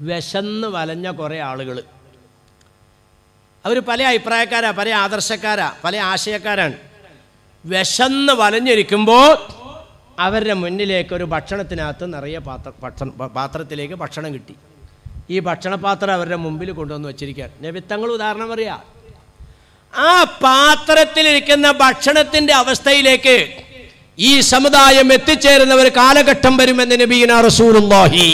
വിശന്ന് വലഞ്ഞ കുറേ ആളുകൾ അവർ പല അഭിപ്രായക്കാരാ പല ആദർശക്കാരാ പല ആശയക്കാരാണ്. വിശന്ന് വലഞ്ഞിരിക്കുമ്പോൾ അവരുടെ മുന്നിലേക്ക് ഒരു ഭക്ഷണത്തിനകത്ത് നിറയെ പാത്ര ഭക്ഷണം പാത്രത്തിലേക്ക് ഭക്ഷണം കിട്ടി. ഈ ഭക്ഷണപാത്രം അവരുടെ മുമ്പിൽ കൊണ്ടുവന്ന് വെച്ചിരിക്കുകയാണ് നബിത്തങ്ങൾ ഉദാഹരണം പറയാ. ആ പാത്രത്തിലിരിക്കുന്ന ഭക്ഷണത്തിന്റെ അവസ്ഥയിലേക്ക് ഈ സമുദായം എത്തിച്ചേരുന്ന ഒരു കാലഘട്ടം വരുമെന്ന് നബീന റസൂലുള്ളാഹി.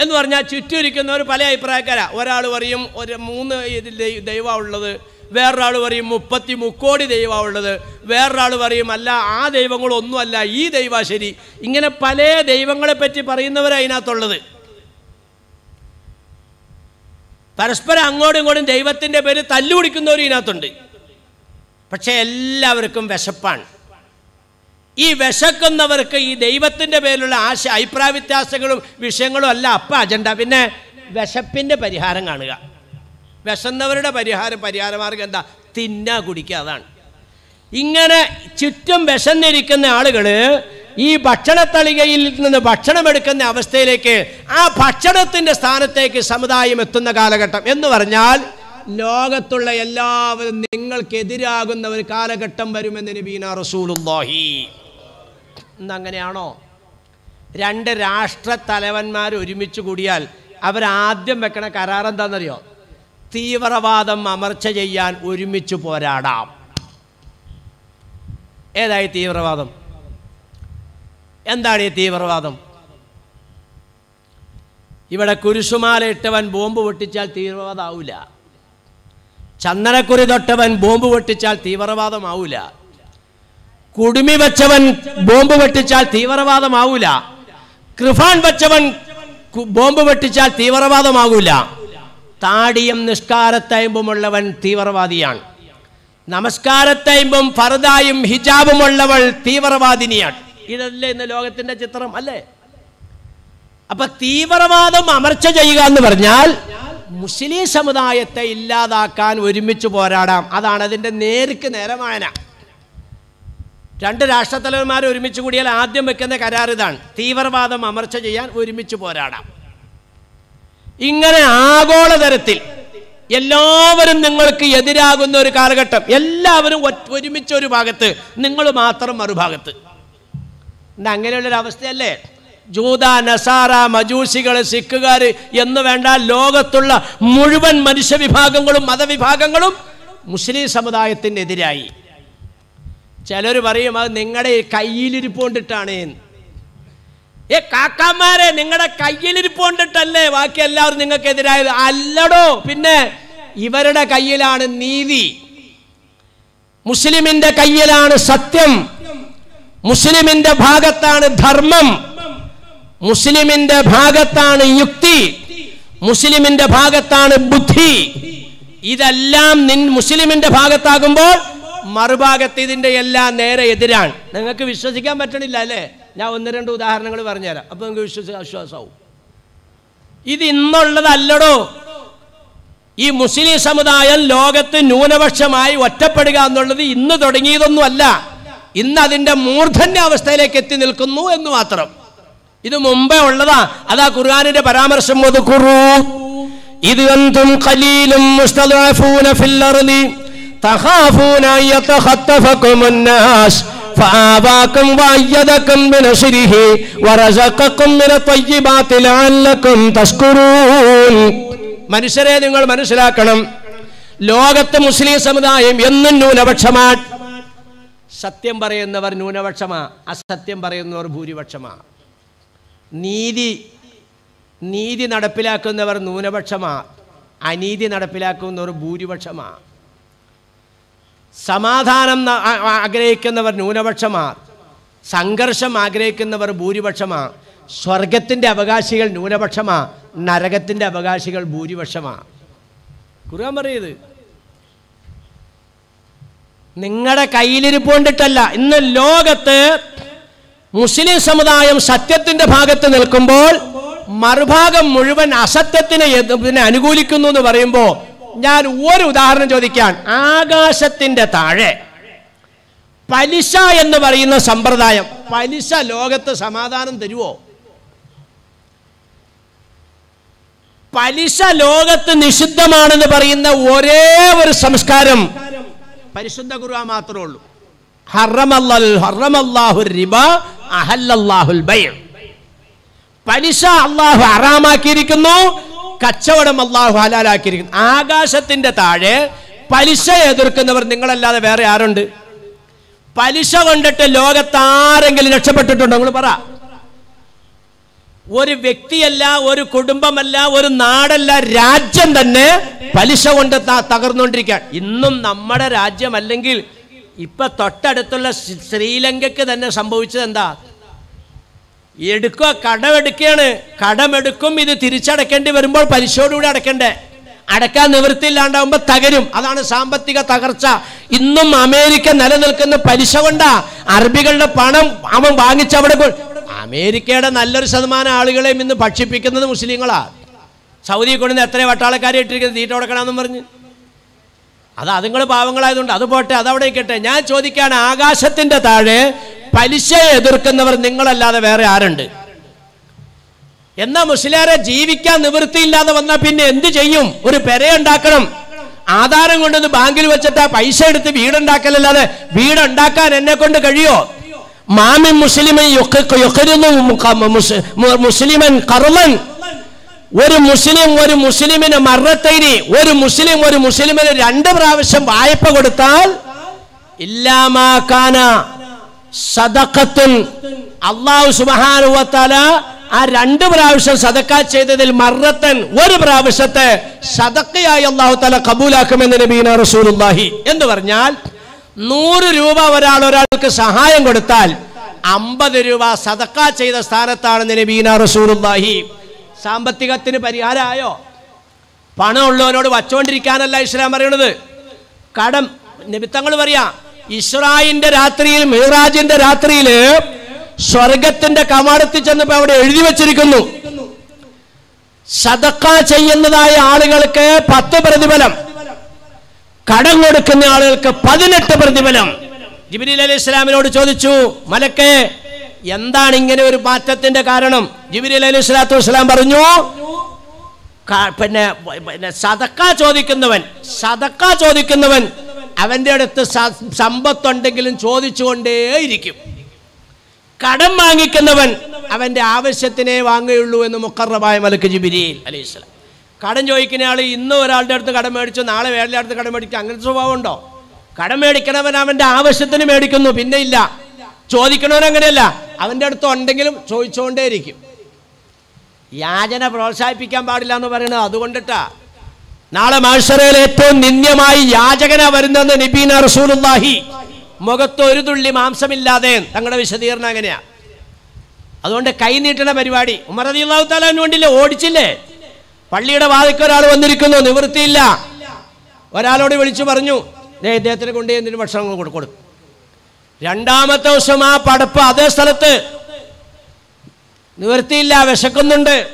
എന്ന് പറഞ്ഞാൽ ചുറ്റുമിരിക്കുന്നവർ പല അഭിപ്രായക്കാരാ. ഒരാൾ പറയും ഒരു മൂന്ന് ഇതിൽ ദൈവം ഉള്ളത് വേറൊരാൾ പറയും മുപ്പത്തി മുക്കോടി ദൈവമുള്ളത് വേറൊരാൾ പറയും അല്ല ആ ദൈവങ്ങളൊന്നുമല്ല ഈ ദൈവ ശരി. ഇങ്ങനെ പല ദൈവങ്ങളെ പറ്റി പറയുന്നവരാ അതിനകത്തുള്ളത്. പരസ്പരം അങ്ങോട്ടും ഇങ്ങോട്ടും ദൈവത്തിന്റെ പേര് തല്ലുപിടിക്കുന്നവരും ഇതിനകത്തുണ്ട്. പക്ഷേ എല്ലാവർക്കും വിശപ്പാണ്. ഈ വിശക്കുന്നവർക്ക് ഈ ദൈവത്തിന്റെ പേരിലുള്ള ആശ അഭിപ്രായ വ്യത്യാസങ്ങളും വിഷയങ്ങളും അല്ല. അപ്പം അജണ്ട. പിന്നെ വിശപ്പിന്റെ പരിഹാരം കാണുക. വിശന്നവരുടെ പരിഹാരം പരിഹാരമാർഗം എന്താ? തിന്നാ കുടിക്കുക അതാണ്. ഇങ്ങനെ ചുറ്റും വിശന്നിരിക്കുന്ന ആളുകൾ ഈ ഭക്ഷണത്തളികയിൽ നിന്ന് ഭക്ഷണം എടുക്കുന്ന അവസ്ഥയിലേക്ക് ആ ഭക്ഷണത്തിന്റെ സ്ഥാനത്തേക്ക് സമുദായം എത്തുന്ന കാലഘട്ടം. എന്ന് പറഞ്ഞാൽ ലോകത്തുള്ള എല്ലാവരും നിങ്ങൾക്കെതിരാകുന്ന ഒരു കാലഘട്ടം വരുമെന്ന് നബീന റസൂലുള്ളാഹി. ഇന്നങ്ങനെയാണോ രണ്ട് രാഷ്ട്ര തലവന്മാർ ഒരുമിച്ച് കൂടിയാൽ അവരാദ്യം വെക്കണ കരാർ എന്താണെന്നറിയോ തീവ്രവാദം അമർച്ച ചെയ്യാൻ ഒരുമിച്ച് പോരാടാം. ഏതായി തീവ്രവാദം? എന്താണ് ഈ തീവ്രവാദം? ഇവിടെ കുരിശുമാല ഇട്ടവൻ ബോംബ് പൊട്ടിച്ചാൽ തീവ്രവാദമാവില്ല ചന്ദനക്കുരി തൊട്ടവൻ ബോംബ് പൊട്ടിച്ചാൽ തീവ്രവാദമാവൂല കുടുമി വെച്ചവൻ ബോംബ് വെട്ടിച്ചാൽ തീവ്രവാദമാവൂല. കൃഫാൻ വെച്ചവൻ ബോംബ് വെട്ടിച്ചാൽ തീവ്രവാദമാകൂല താടിയും നിഷ്കാരത്തയമ്പുമുള്ളവൻ തീവ്രവാദിയാണ്. നമസ്കാരത്തയമ്പും ഫർദായും ഹിജാബുമുള്ളവൾ തീവ്രവാദിനിയാണ്. ഇതല്ലേ ഇന്ന് ലോകത്തിന്റെ ചിത്രം അല്ലേ? അപ്പൊ തീവ്രവാദം അമർച്ച ചെയ്യുക എന്ന് പറഞ്ഞാൽ മുസ്ലിം സമുദായത്തെ ഇല്ലാതാക്കാൻ ഒരുമിച്ച് പോരാടാം. അതാണ് അതിന്റെ നേർക്ക് നേരമായന രണ്ട് രാഷ്ട്രത്തലവന്മാർ ഒരുമിച്ച് കൂടിയാൽ ആദ്യം വെക്കുന്ന കരാർ ഇതാണ്. തീവ്രവാദം അമർച്ച ചെയ്യാൻ ഒരുമിച്ച് പോരാടാം. ഇങ്ങനെ ആഗോളതരത്തിൽ എല്ലാവരും നിങ്ങൾക്ക് എതിരാകുന്ന ഒരു കാലഘട്ടം. എല്ലാവരും ഒരുമിച്ച് ഒരു ഭാഗത്ത് നിങ്ങൾ മാത്രം മറുഭാഗത്ത്. ഇന്ന് അങ്ങനെയുള്ളൊരു അവസ്ഥയല്ലേ? ജൂത നസാറ മജൂസികൾ സിഖുകാർ എന്ന് വേണ്ട ലോകത്തുള്ള മുഴുവൻ മനുഷ്യവിഭാഗങ്ങളും മതവിഭാഗങ്ങളും മുസ്ലിം സമുദായത്തിനെതിരായി. ചിലർ പറയും അത് നിങ്ങളുടെ കയ്യിലിരിപ്പോണ്ടിട്ടാണ്. ഏ കാക്കാമാരെ നിങ്ങളുടെ കയ്യിലിരിപ്പോണ്ടിട്ടല്ലേ? ബാക്കി എല്ലാവരും നിങ്ങൾക്കെതിരായത് അല്ലടോ പിന്നെ ഇവരുടെ കയ്യിലാണ് നീതി. മുസ്ലിമിന്റെ കയ്യിലാണ് സത്യം. മുസ്ലിമിന്റെ ഭാഗത്താണ് ധർമ്മം. മുസ്ലിമിന്റെ ഭാഗത്താണ് യുക്തി. മുസ്ലിമിന്റെ ഭാഗത്താണ് ബുദ്ധി. ഇതെല്ലാം നിൻ മുസ്ലിമിന്റെ ഭാഗത്താകുമ്പോൾ മറുഭാഗത്ത് ഇതിന്റെ എല്ലാം നേരെ എതിരാണ്. നിങ്ങൾക്ക് വിശ്വസിക്കാൻ പറ്റണില്ല അല്ലേ? ഞാൻ ഒന്ന് രണ്ട് ഉദാഹരണങ്ങൾ പറഞ്ഞുതരാം. അപ്പോൾ നിങ്ങൾക്ക് വിശ്വസിക്കാൻ വിശ്വാസമാവും ഇത് ഇന്നുള്ളതല്ലടോ. ഈ മുസ്ലിം സമുദായം ലോകത്ത് ന്യൂനപക്ഷമായി ഒറ്റപ്പെടുക എന്നുള്ളത് ഇന്ന് തുടങ്ങിയതൊന്നുമല്ല. ഇന്ന് അതിന്റെ മൂർധന്യ അവസ്ഥയിലേക്ക് എത്തി നിൽക്കുന്നു എന്ന് മാത്രം. ഇത് മുമ്പേ ഉള്ളതാ. അതാ ഖുർആാനിന്റെ പരാമർശം. ഒതുക്കുറൂ ഇത് എന്തും ഖലീലും മുസ്തദഅഫൂന ഫിൽ അർളി തഖാഫൂന അൻ യതഖത്തഫകും الناس فآواكم وأيدكم بنصره ورزقكم من الطيبات لعلكم تشكرون മനുഷ്യരെ നിങ്ങൾ മനസ്സിലാക്കണം ലോകത്ത് മുസ്ലിം സമുദായം എന്നും ന്യൂനപക്ഷമാണ് സത്യം പറയുന്നവർ ന്യൂനപക്ഷമാ അസത്യം പറയുന്നവർ ഭൂരിപക്ഷമാ നീതി നീതി നടപ്പിലാക്കുന്നവർ ന്യൂനപക്ഷമാ അനീതി നടപ്പിലാക്കുന്നവർ ഭൂരിപക്ഷമാ സമാധാനം ആഗ്രഹിക്കുന്നവർ ന്യൂനപക്ഷമാ സംഘർഷം ആഗ്രഹിക്കുന്നവർ ഭൂരിപക്ഷമാ സ്വർഗത്തിന്റെ അവകാശികൾ ന്യൂനപക്ഷമാ നരകത്തിന്റെ അവകാശികൾ ഭൂരിപക്ഷമാ കുറുകാൻ പറയുന്നത് നിങ്ങളുടെ കയ്യിലിരിപ്പോണ്ടിട്ടല്ല ഇന്ന് ലോകത്ത് മുസ്ലിം സമുദായം സത്യത്തിന്റെ ഭാഗത്ത് നിൽക്കുമ്പോൾ മറുഭാഗം മുഴുവൻ അസത്യത്തിനെ അനുകൂലിക്കുന്നു എന്ന് പറയുമ്പോൾ ഞാൻ ഒരു ഉദാഹരണം ചോദിക്കാൻ. ആകാശത്തിന്റെ താഴെ പലിശ എന്ന് പറയുന്ന സമ്പ്രദായം പലിശ ലോകത്ത് സമാധാനം തരുവോ? പലിശ ലോകത്ത് നിഷിദ്ധമാണെന്ന് പറയുന്ന ഒരേ ഒരു സംസ്കാരം പരിശുദ്ധ ഖുർആൻ മാത്രമേ ഉള്ളൂ. പലിശ അള്ളാഹു ഹറാമാക്കിയിരിക്കുന്നു കച്ചവടം അള്ളാഹു ഹലാലാക്കിയിരിക്കുന്നു. ആകാശത്തിന്റെ താഴെ പലിശ എതിർക്കുന്നവർ നിങ്ങളല്ലാതെ വേറെ ആരുണ്ട്? പലിശ കൊണ്ടിട്ട് ലോകത്താരെങ്കിലും രക്ഷപ്പെട്ടിട്ടുണ്ടോ? നിങ്ങൾ പറ. ഒരു വ്യക്തിയല്ല ഒരു കുടുംബമല്ല ഒരു നാടല്ല രാജ്യം തന്നെ പലിശ കൊണ്ട് തകർന്നുകൊണ്ടിരിക്കുകയാണ്. ഇന്നും നമ്മുടെ രാജ്യം അല്ലെങ്കിൽ ഇപ്പൊ തൊട്ടടുത്തുള്ള ശ്രീലങ്കക്ക് തന്നെ സംഭവിച്ചത് എന്താ? എടുക്കുക കടമെടുക്കുകയാണ് കടമെടുക്കും ഇത് തിരിച്ചടക്കേണ്ടി വരുമ്പോൾ പലിശയോടുകൂടി അടക്കണ്ടേ? അടക്കാൻ നിവൃത്തിയില്ലാണ്ടാവുമ്പോൾ തകരും. അതാണ് സാമ്പത്തിക തകർച്ച. ഇന്നും അമേരിക്ക നിലനിൽക്കുന്ന പലിശ കൊണ്ടാ അറബികളുടെ പണം അവൻ വാങ്ങിച്ച അവിടെ അമേരിക്കയുടെ നല്ലൊരു ശതമാനം ആളുകളെയും ഇന്ന് ഭക്ഷിപ്പിക്കുന്നത് മുസ്ലിങ്ങളാ. സൗദി കൊണ്ടുവന്ന് എത്ര വട്ടാളക്കാരെ ഇട്ടിരിക്കുന്നത് തീറ്റ കൊടുക്കണമെന്നും പറഞ്ഞ്. അത് അതുങ്ങൾ പാവങ്ങളായതുകൊണ്ട് അത് പോട്ടെ അതവിടെ കേട്ടെ ഞാൻ ചോദിക്കാണ് ആകാശത്തിന്റെ താഴെ പലിശയെ എതിർക്കുന്നവർ നിങ്ങളല്ലാതെ വേറെ ആരുണ്ട്? എന്നാ മുസ്ലിയാരെ ജീവിക്കാൻ നിവൃത്തിയില്ലാതെ വന്നാൽ പിന്നെ എന്ത് ചെയ്യും? ഒരു പെരയുണ്ടാക്കണം ആധാരം കൊണ്ടൊന്ന് ബാങ്കിൽ വെച്ചിട്ട് ആ പൈസ എടുത്ത് വീടുണ്ടാക്കലല്ലാതെ വീടുണ്ടാക്കാൻ എന്നെ കൊണ്ട് കഴിയോ? മാമി മുസ്ലിമൻ മുസ്ലിമൻ കറുമൻ ഒരു മുസ്ലിം ഒരു മുസ്ലിമിന് മറത്തൈനി ഒരു മുസ്ലിം ഒരു മുസ്ലിമിന് രണ്ട് പ്രാവശ്യം വായ്പ കൊടുത്താൽ ഇല്ലാമാക്കാന സദക്കത്തുൻ അള്ളാഹു സുബഹാനുവത്താല ആ രണ്ട് പ്രാവശ്യം സദക്ക ചെയ്തതിൽ മറത്തൻ ഒരു പ്രാവശ്യത്തെ സദക്കയായി അള്ളാഹു താല കബൂലാക്കുമെന്ന് നബീന റസൂലുള്ളാഹി. എന്ന് പറഞ്ഞാൽ നൂറ് രൂപ ഒരാൾ ഒരാൾക്ക് സഹായം കൊടുത്താൽ അമ്പത് രൂപ സദക്ക ചെയ്ത സ്ഥാനത്താണ് നബീന റസൂലുള്ളാഹി. സാമ്പത്തികത്തിന് പരിഹാരമായോ? പണമുള്ളവനോട് വച്ചുകൊണ്ടിരിക്കാനല്ല ഇസ്ലാം പറയണത് കടം നിമിത്തങ്ങൾ പറയാ. ഇസ്രായിന്റെ രാത്രിയിൽ മിഹ്റാജിന്റെ രാത്രിയിൽ സ്വർഗത്തിന്റെ കമാടത്തിൽ ചെന്നപ്പോ അവിടെ എഴുതി വെച്ചിരിക്കുന്നു. സദക്ക ചെയ്യുന്നതായ ആളുകൾക്ക് പത്ത് പ്രതിഫലം. കടം കൊടുക്കുന്ന ആളുകൾക്ക് പതിനെട്ട് പ്രതിഫലം. ജിബിലി അലി ഇസ്ലാമിനോട് ചോദിച്ചു മലക്കെ എന്താണ് ഇങ്ങനെ ഒരു മാറ്റത്തിന്റെ കാരണം? ജിബിലി അലി സ്വലാത്തു വസ്സലാം പറഞ്ഞു പിന്നെ പിന്നെ സതക്ക ചോദിക്കുന്നവൻ സതക്ക ചോദിക്കുന്നവൻ അവന്റെ അടുത്ത് സമ്പത്തുണ്ടെങ്കിലും ചോദിച്ചുകൊണ്ടേയിരിക്കും. കടം വാങ്ങിക്കുന്നവൻ അവന്റെ ആവശ്യത്തിനെ വാങ്ങുകയുള്ളൂ എന്ന് മുക്കറബായ മലക്ക് ജിബിരിയിൽ അലൈഹി സ്വലാം. കടം ചോദിക്കുന്ന ആൾ ഇന്ന് ഒരാളുടെ അടുത്ത് കടം മേടിച്ചു നാളെ വേറെ അടുത്ത് കടം മേടിക്കും അങ്ങനത്തെ സ്വഭാവം ഉണ്ടോ? കടം മേടിക്കണവൻ അവന്റെ ആവശ്യത്തിന് മേടിക്കുന്നു പിന്നെ ഇല്ല. ചോദിക്കണവൻ അങ്ങനെയല്ല. അവന്റെ അടുത്ത് ഉണ്ടെങ്കിലും ചോദിച്ചുകൊണ്ടേയിരിക്കും. യാചന പ്രോത്സാഹിപ്പിക്കാൻ പാടില്ല എന്ന് പറയുന്നത് അതുകൊണ്ടിട്ടാ. നാളെ മാഷറയിൽ ഏറ്റവും നിന്ദ്യമായി യാചകന വരുന്നത് നിബീന റസൂലുള്ളാഹി. മുഖത്ത് ഒരു തുള്ളി മാംസമില്ലാതെ തങ്ങളുടെ വിശദീകരണം അങ്ങനെയാ. അതുകൊണ്ട് കൈ നീട്ടണ പരിപാടി. ഉമർ അള്ളാഹു വേണ്ടിയില്ലേ ഓടിച്ചില്ലേ? പള്ളിയുടെ വാതിക്ക് ഒരാൾ വന്നിരിക്കുന്നു. നിവൃത്തിയില്ല. ഒരാളോട് വിളിച്ചു പറഞ്ഞു ദേ ഇദ്ദേഹത്തിന് കൊണ്ട് എന്തിനു ഭക്ഷണം കൊടു കൊടുക്കും രണ്ടാമത്തെ ദിവസം ആ പടപ്പ് അതേ സ്ഥലത്ത്. നിവൃത്തിയില്ല വിശക്കുന്നുണ്ട്.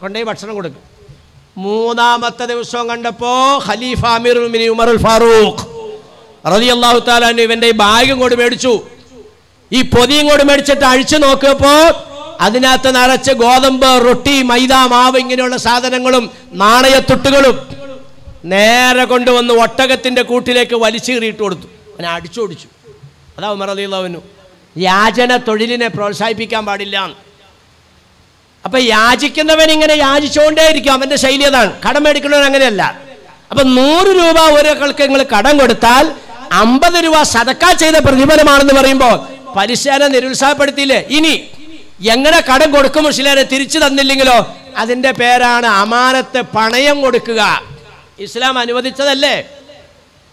കൊണ്ടുപോയി ഭക്ഷണം കൊടുക്കും. മൂന്നാമത്തെ ദിവസം കണ്ടപ്പോ ഖലീഫ അമീർ ഉമർ ഫാറൂഖ് റതി അള്ളാഹു താലാൻ ഇവന്റെ ഈ ബാഗും കൂടി മേടിച്ചു. ഈ പൊതിയും കൂടി മേടിച്ചിട്ട് അഴിച്ചു നോക്കിയപ്പോ അതിനകത്ത് നിറച്ച് ഗോതമ്പ് റൊട്ടി മൈദ മാവ് ഇങ്ങനെയുള്ള സാധനങ്ങളും നാണയത്തുട്ടുകളും നേരെ കൊണ്ടുവന്ന് ഒട്ടകത്തിന്റെ കൂട്ടിലേക്ക് വലിച്ചീറിയിട്ട് കൊടുത്തു. അവനെ അടിച്ചോടിച്ചു. അതാ ഉമർ അലി അള്ളാഹുവിനു യാചന തൊഴിലിനെ പ്രോത്സാഹിപ്പിക്കാൻ പാടില്ല അപ്പൊ യാചിക്കുന്നവൻ ഇങ്ങനെ യാചിച്ചുകൊണ്ടേയിരിക്കും. അവന്റെ ശൈലി അതാണ്. കടം മേടിക്കുന്നവൻ അങ്ങനെയല്ല. അപ്പൊ നൂറ് രൂപ ഒരാൾക്ക് നിങ്ങൾ കടം കൊടുത്താൽ അമ്പത് രൂപ സതക്കാ ചെയ്ത പ്രതിഫലമാണെന്ന് പറയുമ്പോൾ പലിശനെ നിരുത്സാഹപ്പെടുത്തിയില്ലേ? ഇനി എങ്ങനെ കടം കൊടുക്കും മുസ്ലിനെ തിരിച്ചു തന്നില്ലെങ്കിലോ? അതിന്റെ പേരാണ് അമാനത്ത് പണയം കൊടുക്കുക. ഇസ്ലാം അനുവദിച്ചതല്ലേ?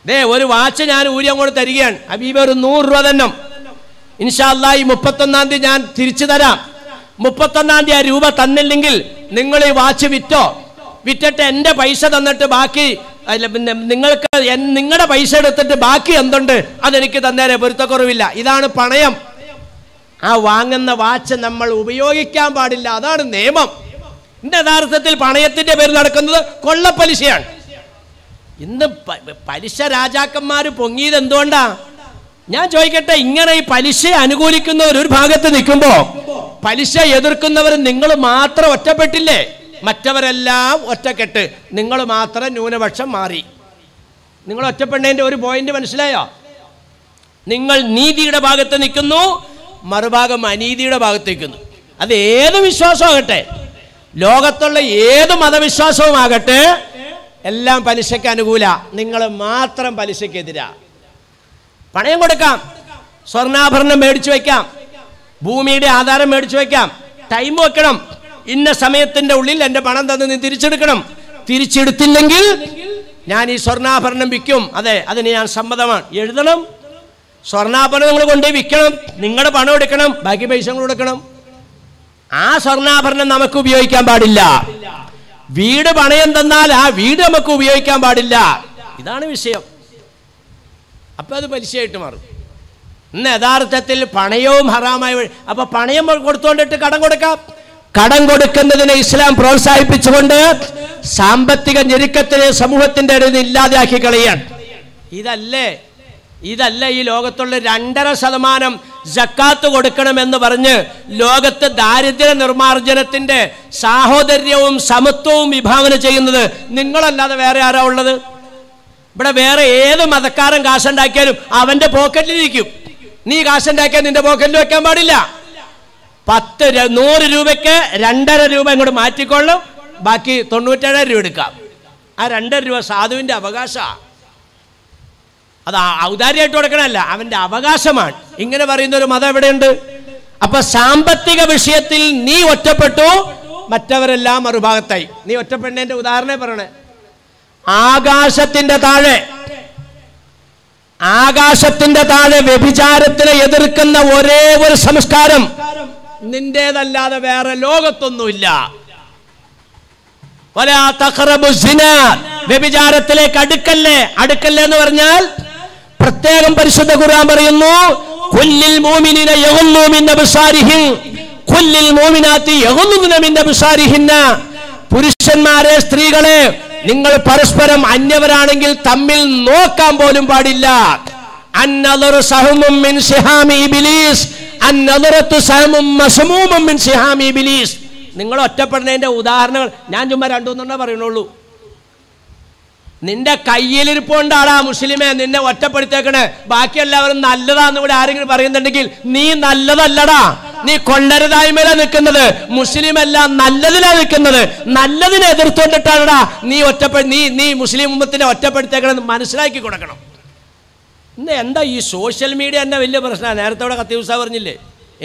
ദേ ഒരു വാച്ച് ഞാൻ ഊര്യം കൊണ്ട് തരികയാണ്. അബീബ ഒരു നൂറ് രൂപ തന്നെ ഇൻഷാല്ലാ ഈ മുപ്പത്തൊന്നാം തീയതി ഞാൻ തിരിച്ചു തരാം. മുപ്പത്തൊന്നാം തീയതി രൂപ തന്നില്ലെങ്കിൽ നിങ്ങൾ ഈ വാച്ച് വിറ്റോ? വിറ്റിട്ട് എന്റെ പൈസ തന്നിട്ട് ബാക്കി പിന്നെ നിങ്ങൾക്ക് നിങ്ങളുടെ പൈസ എടുത്തിട്ട് ബാക്കി എന്തുണ്ട്? അതെനിക്ക് തന്നേരെ പൊരുത്തക്കുറവില്ല. ഇതാണ് പണയം. ആ വാങ്ങുന്ന വാച്ച് നമ്മൾ ഉപയോഗിക്കാൻ പാടില്ല. അതാണ് നിയമം. ഇന്ന് യഥാർത്ഥത്തിൽ പണയത്തിന്റെ പേര് നടക്കുന്നത് കൊള്ളപ്പലിശയാണ്. ഇന്ന് പലിശ രാജാക്കന്മാർ പൊങ്ങിയത് എന്തുകൊണ്ടാ? ഞാൻ ചോദിക്കട്ടെ ഇങ്ങനെ ഈ പലിശ അനുകൂലിക്കുന്നവർ ഒരു ഭാഗത്ത് നിൽക്കുമ്പോ പലിശ എതിർക്കുന്നവർ നിങ്ങൾ മാത്രം ഒറ്റപ്പെട്ടില്ലേ? മറ്റവരെല്ലാം ഒറ്റക്കെട്ട്. നിങ്ങൾ മാത്രം ന്യൂനപക്ഷം മാറി. നിങ്ങൾ ഒറ്റപ്പെടേണ്ട ഒരു പോയിന്റ് മനസ്സിലായോ? നിങ്ങൾ നീതിയുടെ ഭാഗത്ത് നിൽക്കുന്നു മറുഭാഗം അനീതിയുടെ ഭാഗത്ത് നിൽക്കുന്നു. അത് ഏത് വിശ്വാസമാകട്ടെ ലോകത്തുള്ള ഏത് മതവിശ്വാസവും ആകട്ടെ എല്ലാം പലിശയ്ക്ക് അനുകൂല. നിങ്ങൾ മാത്രം പലിശയ്ക്കെതിരാ. പണയം കൊടുക്കാം. സ്വർണാഭരണം മേടിച്ചു വയ്ക്കാം. ഭൂമിയുടെ ആധാരം മേടിച്ചു വെക്കാം. ടൈം വെക്കണം. ഇന്ന സമയത്തിന്റെ ഉള്ളിൽ എന്റെ പണം തന്ന് നീ തിരിച്ചെടുക്കണം. തിരിച്ചെടുത്തില്ലെങ്കിൽ ഞാൻ ഈ സ്വർണാഭരണം വിൽക്കും. അതെ അതിന് ഞാൻ സമ്മതമാണ്. എഴുതണം. സ്വർണാഭരണം നിങ്ങൾ കൊണ്ടുപോയി വിൽക്കണം. നിങ്ങളുടെ പണം എടുക്കണം. ബാക്കി പൈസ കൊടുക്കണം. ആ സ്വർണാഭരണം നമുക്ക് ഉപയോഗിക്കാൻ പാടില്ല. വീട് പണയം തന്നാൽ ആ വീട് നമുക്ക് ഉപയോഗിക്കാൻ പാടില്ല. ഇതാണ് വിഷയം. അപ്പൊ അത് പലിശയായിട്ട് മാറും. ഇന്ന് യഥാർത്ഥത്തിൽ പണയവും ഹറാമായി അപ്പൊ പണയം കൊടുത്തുകൊണ്ടിട്ട് കടം കൊടുക്കാം. കടം കൊടുക്കുന്നതിനെ ഇസ്ലാം പ്രോത്സാഹിപ്പിച്ചുകൊണ്ട് സാമ്പത്തിക ഞെരുക്കത്തിനെ സമൂഹത്തിന്റെ ഇടയിൽ നിന്ന് ഇല്ലാതെയാക്കി കളയാൻ ഇതല്ലേ? ഇതല്ല ഈ ലോകത്തുള്ള രണ്ടര ശതമാനം ജക്കാത്ത് കൊടുക്കണമെന്ന് പറഞ്ഞ് ലോകത്ത് ദാരിദ്ര്യ നിർമ്മാർജനത്തിന്റെ സാഹോദര്യവും സമത്വവും വിഭാവന ചെയ്യുന്നത് നിങ്ങളല്ലാതെ വേറെ ആരാ ഉള്ളത്? ഇവിടെ വേറെ ഏത് മതക്കാരൻ കാശുണ്ടാക്കിയാലും അവന്റെ പോക്കറ്റിലിരിക്കും നീ കാശുണ്ടാക്കിയാൽ നിന്റെ പോക്കറ്റിൽ വെക്കാൻ പാടില്ല. പത്ത് നൂറ് രൂപയ്ക്ക് രണ്ടര രൂപ ഇങ്ങോട്ട് മാറ്റിക്കൊള്ളും. ബാക്കി തൊണ്ണൂറ്റേഴര രൂപ എടുക്കാം. ആ രണ്ടര രൂപ സാധുവിന്റെ അവകാശമാണ് അത് ഔദാര്യമായിട്ട് കൊടുക്കണമല്ല അവന്റെ അവകാശമാണ്. ഇങ്ങനെ പറയുന്ന ഒരു മതം എവിടെയുണ്ട്? അപ്പൊ സാമ്പത്തിക വിഷയത്തിൽ നീ ഒറ്റപ്പെട്ടു മറ്റവരെല്ലാം മറുഭാഗത്തായി. നീ ഒറ്റപ്പെട്ടതിന്റെ ഉദാഹരണേ പറയണേ. ആകാശത്തിന്റെ താഴെ ആകാശത്തിന്റെ താഴെ വ്യഭിചാരത്തിനെ എതിർക്കുന്ന ഒരേ ഒരു സംസ്കാരം. നിന്റേതല്ലാതെ വേറെ ലോകത്തൊന്നുമില്ല. വ്യഭിചാരത്തിലേക്ക് അടുക്കല്ലേ? അടുക്കല്ലേ എന്ന് പറഞ്ഞാൽ പ്രത്യേകം പരിശുദ്ധ ഖുർആൻ പറയുന്നു കുല്ലിൽ മൂമിനിന യഗുന്നു മിൻ അബ്സാരിഹിൻ. കുല്ലിൽ മൂമിനാത്തി യഗുന്നു മിൻ അബ്സാരിഹിന്ന. പുരുഷന്മാരെ സ്ത്രീകളെ നിങ്ങൾ പരസ്പരം അന്യവരാണെങ്കിൽ തമ്മിൽ നോക്കാൻ പോലും പാടില്ല. നിങ്ങൾ ഒറ്റപ്പെടുന്നതിന്റെ ഉദാഹരണങ്ങൾ ഞാൻ ചുമ്മാ രണ്ടു മൂന്നെണ്ണേ പറയണുള്ളൂ നിന്റെ കയ്യിലിരിപ്പുണ്ടാടാ മുസ്ലിമേ നിന്നെ ഒറ്റപ്പെടുത്തേക്കണേ ബാക്കി എല്ലാവരും നല്ലതാന്ന് ഇവിടെ ആരെങ്കിലും പറയുന്നുണ്ടെങ്കിൽ നീ നല്ലതല്ലടാ. നീ കൊണ്ടരുതായ്മയിലാ നിൽക്കുന്നത്. മുസ്ലിം എല്ലാം നല്ലതിലാ നിൽക്കുന്നത്. നല്ലതിനെ എതിർത്തോണ്ടിട്ടാണടാ നീ ഒറ്റപ്പെ നീ നീ മുസ്ലിം ഉമ്മത്തിനെ ഒറ്റപ്പെടുത്തേക്കണമെന്ന് മനസ്സിലാക്കി കൊടുക്കണം. ഇന്ന് എന്താ ഈ സോഷ്യൽ മീഡിയ തന്നെ വലിയ പ്രശ്നമാണ് നേരത്തെ ഇവിടെ ദിവസം പറഞ്ഞില്ലേ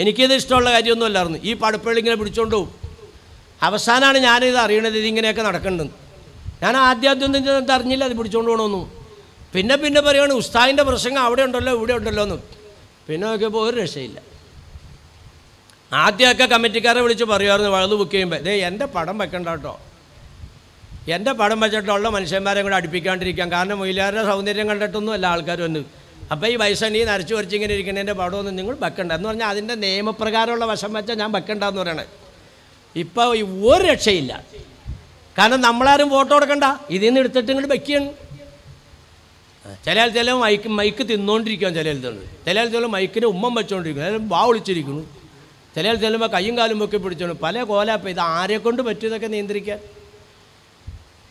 എനിക്കിത് ഇഷ്ടമുള്ള കാര്യമൊന്നുമല്ലായിരുന്നു. ഈ പടപ്പുകൾ ഇങ്ങനെ പിടിച്ചോണ്ടു പോകും അവസാനമാണ് ഞാനിത് അറിയണത്. ഇതിങ്ങനെയൊക്കെ നടക്കുന്നുണ്ട് ഞാൻ ആദ്യം ആദ്യം ഒന്നും അറിഞ്ഞില്ല അത് പിടിച്ചോണ്ട് പോകണമെന്നു പിന്നെ പിന്നെ പറയുകയാണ് ഉസ്താദിന്റെ പ്രസംഗം അവിടെ ഉണ്ടല്ലോ ഇവിടെ ഉണ്ടല്ലോ എന്ന്. പിന്നെ നോക്കിയപ്പോൾ ഒരു രക്ഷയില്ല. ആദ്യമൊക്കെ കമ്മിറ്റിക്കാരെ വിളിച്ച് പറയുമായിരുന്നു വഴുത് ബുക്ക് ചെയ്യുമ്പോൾ ദേ എന്റെ പടം വെക്കണ്ട കേട്ടോ. എന്റെ പടം വെച്ചിട്ടുള്ള മനുഷ്യന്മാരെ കൂടെ അടുപ്പിക്കാണ്ടിരിക്കാം. കാരണം മൊയിലാരുടെ സൗന്ദര്യം കണ്ടിട്ടൊന്നും അല്ല ആൾക്കാർ വന്ന്. അപ്പോൾ ഈ വയസ്സണി നരച്ചു വരച്ച് ഇങ്ങനെ ഇരിക്കുന്നതിന്റെ പടമൊന്നും നിങ്ങൾ വെക്കണ്ട. എന്ന് പറഞ്ഞാൽ അതിന്റെ നിയമപ്രകാരമുള്ള വശം വെച്ചാൽ ഞാൻ വെക്കണ്ടെന്ന് പറയണേ. ഇപ്പോൾ ഒരു രക്ഷയില്ല. കാരണം നമ്മളാരും ഫോട്ടോ എടുക്കണ്ട. ഇതിൽ നിന്ന് എടുത്തിട്ട് ഇങ്ങോട്ട് വെക്കുകയാണ്. ചില ചില മൈക്ക് മൈക്ക് തിന്നുകൊണ്ടിരിക്കുകയാണ് ചില. ആൾത്തുണ്ട് ചില ചില മൈക്കിന്റെ ഉമ്മം വെച്ചുകൊണ്ടിരിക്കുന്നു ചില വാ വിളിച്ചിരിക്കുന്നു. ചില ആൾ ചെല്ലുമ്പോൾ കയ്യും കാലും ഒക്കെ പിടിച്ചോണ്ട് പല കോലപ്പം ഇത് ആരെക്കൊണ്ട് കൊണ്ട് പറ്റും ഇതൊക്കെ നിയന്ത്രിക്കാൻ?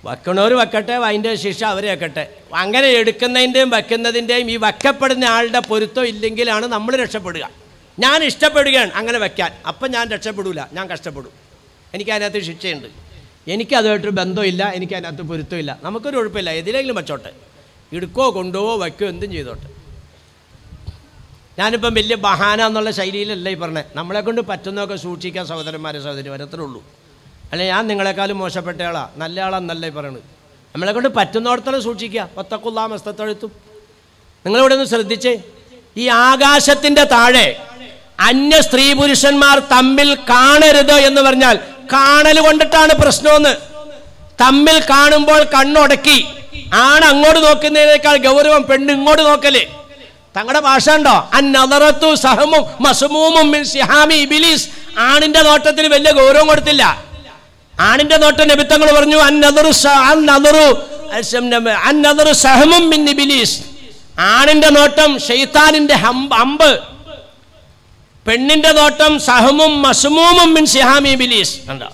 വയ്ക്കണവർ വെക്കട്ടെ അതിന്റെ ശിക്ഷ അവരെ വെക്കട്ടെ. അങ്ങനെ എടുക്കുന്നതിന്റെയും വയ്ക്കുന്നതിന്റെയും ഈ വയ്ക്കപ്പെടുന്ന ആളുടെ പൊരുത്തം ഇല്ലെങ്കിലാണ് നമ്മൾ രക്ഷപ്പെടുക. ഞാൻ ഇഷ്ടപ്പെടുകയാണ് അങ്ങനെ വയ്ക്കാൻ അപ്പം ഞാൻ രക്ഷപ്പെടില്ല ഞാൻ കഷ്ടപ്പെടും. എനിക്ക് അതിനകത്ത് ശിക്ഷയുണ്ട്. എനിക്കതുമായിട്ടൊരു ബന്ധമില്ല എനിക്ക് അതിനകത്ത് പൊരുത്തമില്ല. നമുക്കൊരു കുഴപ്പമില്ല ഏതിലെങ്കിലും വെച്ചോട്ടെ. എടുക്കോ കൊണ്ടുപോവോ വയ്ക്കോ എന്തും ചെയ്തോട്ടെ. ഞാനിപ്പം വലിയ ബഹാന എന്നുള്ള ശൈലിയിലല്ല ഈ പറഞ്ഞത് നമ്മളെ കൊണ്ട് പറ്റുന്നതൊക്കെ സൂക്ഷിക്കാൻ സഹോദരന്മാരെ സഹോദരി ഉള്ളൂ. അല്ലെ ഞാൻ നിങ്ങളെക്കാളും മോശപ്പെട്ട ആളാ. നല്ല ആളാന്നല്ല ഈ പറയണത്. നമ്മളെ കൊണ്ട് പറ്റുന്നോടത്തോളം സൂക്ഷിക്കുക. ഒത്തക്കുള്ള മസ്തത്തെഴുത്തും നിങ്ങളിവിടെ ഒന്ന് ശ്രദ്ധിച്ചേ. ഈ ആകാശത്തിന്റെ താഴെ അന്യ സ്ത്രീ പുരുഷന്മാർ തമ്മിൽ കാണരുത് എന്ന് പറഞ്ഞാൽ കാണൽ കൊണ്ടിട്ടാണ് പ്രശ്നമെന്ന്. തമ്മിൽ കാണുമ്പോൾ കണ്ണുടക്കി. ആണ് അങ്ങോട്ട് നോക്കുന്നതിനേക്കാൾ ഗൗരവം പെണ്ണ് ഇങ്ങോട്ട് നോക്കൽ. തങ്ങളുടെ ഭാഷ ഉണ്ടോ? അന്നറത്തു സഹമും മസുമൂമും സിഹാമി ഇബിലീസ്. ആണിന്റെ നോട്ടത്തിന് വലിയ ഗൗരവം കൊടുത്തില്ല. ആണിന്റെ നോട്ടം നിമിത്തങ്ങൾ പറഞ്ഞു അന്നതറു അന്നതറു അന്നതറു സഹമും ആണിന്റെ നോട്ടം ഷെയ്ത്താനിന്റെ അമ്പ്. പെണ്ണിന്റെ നോട്ടം സഹമും മസുമൂമും മിൻ സിഹാമി ബിലീസ് കണ്ടോ?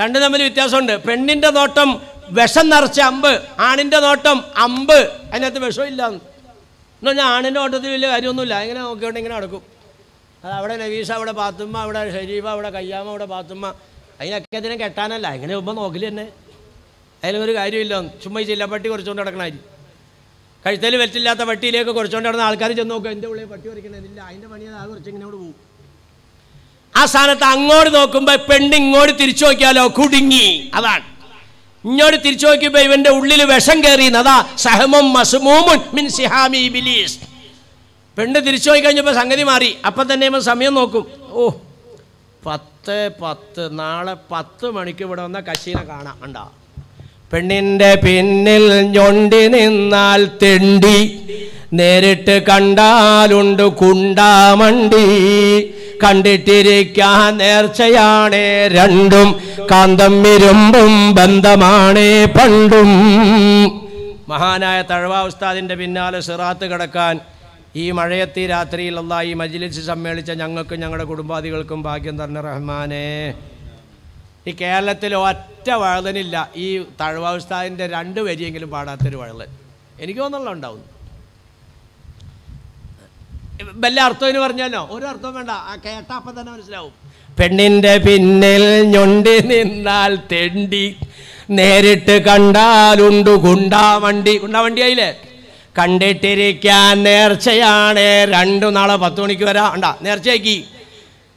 രണ്ട് തമ്മിൽ വ്യത്യാസമുണ്ട്. പെണ്ണിന്റെ നോട്ടം വിഷം നിറച്ച അമ്പ് ആണിന്റെ നോട്ടം അമ്പ്. അതിനകത്ത് വിഷമില്ല എന്ന് പറഞ്ഞാൽ ആണിന്റെ തോട്ടത്തിൽ വലിയ കാര്യമൊന്നുമില്ല. ഇങ്ങനെ നോക്കിയോണ്ട് ഇങ്ങനെ നടക്കും. അത് അവിടെ നവീസ അവിടെ പാത്തുമ്മ അവിടെ ഷരീഫ അവിടെ കയ്യാമ അവിടെ പാത്തുമ്മ അതിനൊക്കെ അതിനെ കെട്ടാനല്ല. ഇങ്ങനെ മുമ്പ് നോക്കില്ല തന്നെ. അതിലൊരു കാര്യമില്ല. ചുമ്മാ ചില്ലപ്പട്ടി കുറച്ചുകൊണ്ട് നടക്കണായിരിക്കും കഴുത്തേൽ വെറ്റില്ലാത്ത പട്ടിയിലേക്ക് കുറച്ചുകൊണ്ട് നടന്ന ആൾക്കാർ ചെന്ന് നോക്കുക എന്റെ ഉള്ളിൽ പട്ടി കുറയ്ക്കണതില്ല അതിന്റെ പണി അത് കുറച്ച് ഇങ്ങനെ പോകും. ആ സ്ഥാനത്ത് അങ്ങോട്ട് നോക്കുമ്പോൾ പെണ്ണ് ഇങ്ങോട്ട് തിരിച്ചു നോക്കിയാലോ? കുടുങ്ങി. അതാണ്. ഇങ്ങോട്ട് തിരിച്ചു നോക്കിയപ്പോൾ ഇവന്റെ ഉള്ളിൽ വിഷം കയറി അതാ സഹമും മസുമൂമുൻ മിൻ സിഹാമി ബിലീസ് പെണ്ണ് തിരിച്ചു പോയി കഴിഞ്ഞപ്പോൾ സംഗതി മാറി. അപ്പം തന്നെ ഇവൻ സമയം നോക്കും. ഓ പത്ത് പത്ത് നാളെ പത്ത് മണിക്ക് ഇവിടെ വന്ന കശീനെ കാണാം. ഉണ്ടാ പെണ്ണിന്റെ പിന്നിൽ ഞൊണ്ടി നിന്നാൽ തെണ്ടി. നേരിട്ട് കണ്ടാലുണ്ട് കുണ്ടാമണ്ടി. കണ്ടിട്ടിരിക്കാൻ നേർച്ചയാണേ രണ്ടും. കാന്തം ഇരുമ്പും ബന്ധമാണേ പണ്ടും. മഹാനായ തഴവ ഉസ്താദിന്റെ പിന്നാലെ സിറാത്ത് കിടക്കാൻ ഈ മഴയത്തി രാത്രിയിൽ ഈ മജിലിച്ച് സമ്മേളിച്ച ഞങ്ങൾക്കും ഞങ്ങളുടെ കുടുംബാദികൾക്കും ഭാഗ്യം തന്നെ റഹ്മാനേ. ഈ കേരളത്തിൽ ഒറ്റ വഴുതനില്ല ഈ തഴവ ഉസ്താദിന്റെ രണ്ട് വരിയെങ്കിലും പാടാത്തൊരു വഴുതൻ. എനിക്ക് തോന്നുന്നുള്ള ഉണ്ടാവും. വല്ല അർത്ഥം എന്ന് ഒരു അർത്ഥം വേണ്ട. ആ കേട്ട അപ്പം തന്നെ മനസ്സിലാവും. പെണ്ണിന്റെ പിന്നിൽ ഞൊണ്ടി നിന്നാൽ തെണ്ടി നേരിട്ട് കണ്ടാലുണ്ട് ഗുണ്ടാവണ്ടി. ഗുണ്ടാവണ്ടി ആയില്ലേ? കണ്ടിട്ടിരിക്കാൻ നേർച്ചയാണ്. രണ്ടു നാളെ പത്ത് മണിക്ക് വരാം. ഉണ്ടാ? നേർച്ചയാക്കി.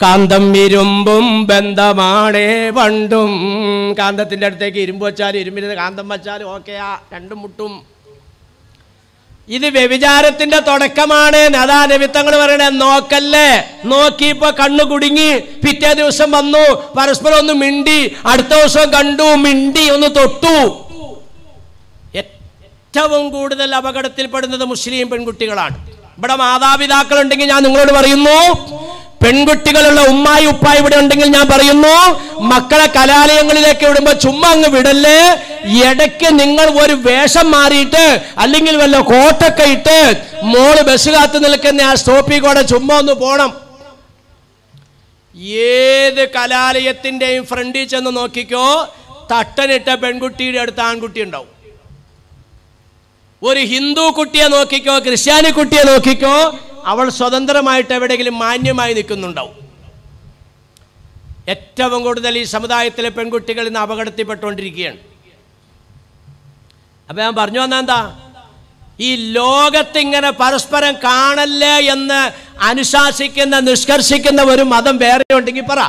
കാന്തം ഇരുമ്പും ബന്ധമാണേ പണ്ടും. കാന്തത്തിന്റെ അടുത്തേക്ക് ഇരുമ്പ് വെച്ചാൽ ഇരുമ്പിരുന്ന് കാന്തം വെച്ചാൽ ഓക്കെയാ രണ്ടും മുട്ടും. ഇത് വ്യഭിചാരത്തിന്റെ തുടക്കമാണ്. അതാ നിമിത്തങ്ങൾ പറയണേ നോക്കല്ലേ? നോക്കിയപ്പോ കണ്ണു കുടുങ്ങി പിറ്റേ ദിവസം വന്നു. പരസ്പരം ഒന്ന് മിണ്ടി അടുത്ത ദിവസം കണ്ടു മിണ്ടി ഒന്ന് തൊട്ടു. ഏറ്റവും കൂടുതൽ അപകടത്തിൽപ്പെടുന്നത് മുസ്ലിം പെൺകുട്ടികളാണ്. ഇവിടെ മാതാപിതാക്കൾ ഉണ്ടെങ്കിൽ ഞാൻ നിങ്ങളോട് പറയുന്നു പെൺകുട്ടികളുള്ള ഉമ്മായി ഉപ്പായി ഇവിടെ ഉണ്ടെങ്കിൽ ഞാൻ പറയുന്നു മക്കളെ കലാലയങ്ങളിലേക്ക് വിടുമ്പോ ചുമ്മാ അങ്ങ് വിടല്ലേ? ഇടയ്ക്ക് നിങ്ങൾ ഒരു വേഷം മാറിയിട്ട് അല്ലെങ്കിൽ വല്ല കോട്ടൊക്കെ ഇട്ട് മോൾ ബസ് കാത്തു നിൽക്കുന്ന ആ സ്റ്റോപ്പിൽ കൂടെ ചുമ്മാ ഒന്ന് പോണം. ഏത് കലാലയത്തിന്റെയും ഫ്രണ്ടിൽ ചെന്ന് നോക്കിക്കോ തട്ടനിട്ട പെൺകുട്ടിയുടെ അടുത്ത് ആൺകുട്ടി ഉണ്ടാവും. ഒരു ഹിന്ദു കുട്ടിയെ നോക്കിക്കോ ക്രിസ്ത്യാനി കുട്ടിയെ നോക്കിക്കോ അവൾ സ്വതന്ത്രമായിട്ട് എവിടെയെങ്കിലും മാന്യമായി നിൽക്കുന്നുണ്ടാവും. ഏറ്റവും കൂടുതൽ ഈ സമുദായത്തിലെ പെൺകുട്ടികൾ ഇന്ന് അപകടത്തിൽപ്പെട്ടുകൊണ്ടിരിക്കുകയാണ്. അപ്പോൾ ഞാൻ പറഞ്ഞു വന്ന എന്താ? ഈ ലോകത്തിങ്ങനെ പരസ്പരം കാണല്ലേ എന്ന് അനുശാസിക്കുന്ന നിഷ്കർഷിക്കുന്ന ഒരു മതം വേറെ ഉണ്ടെങ്കിൽ പറ.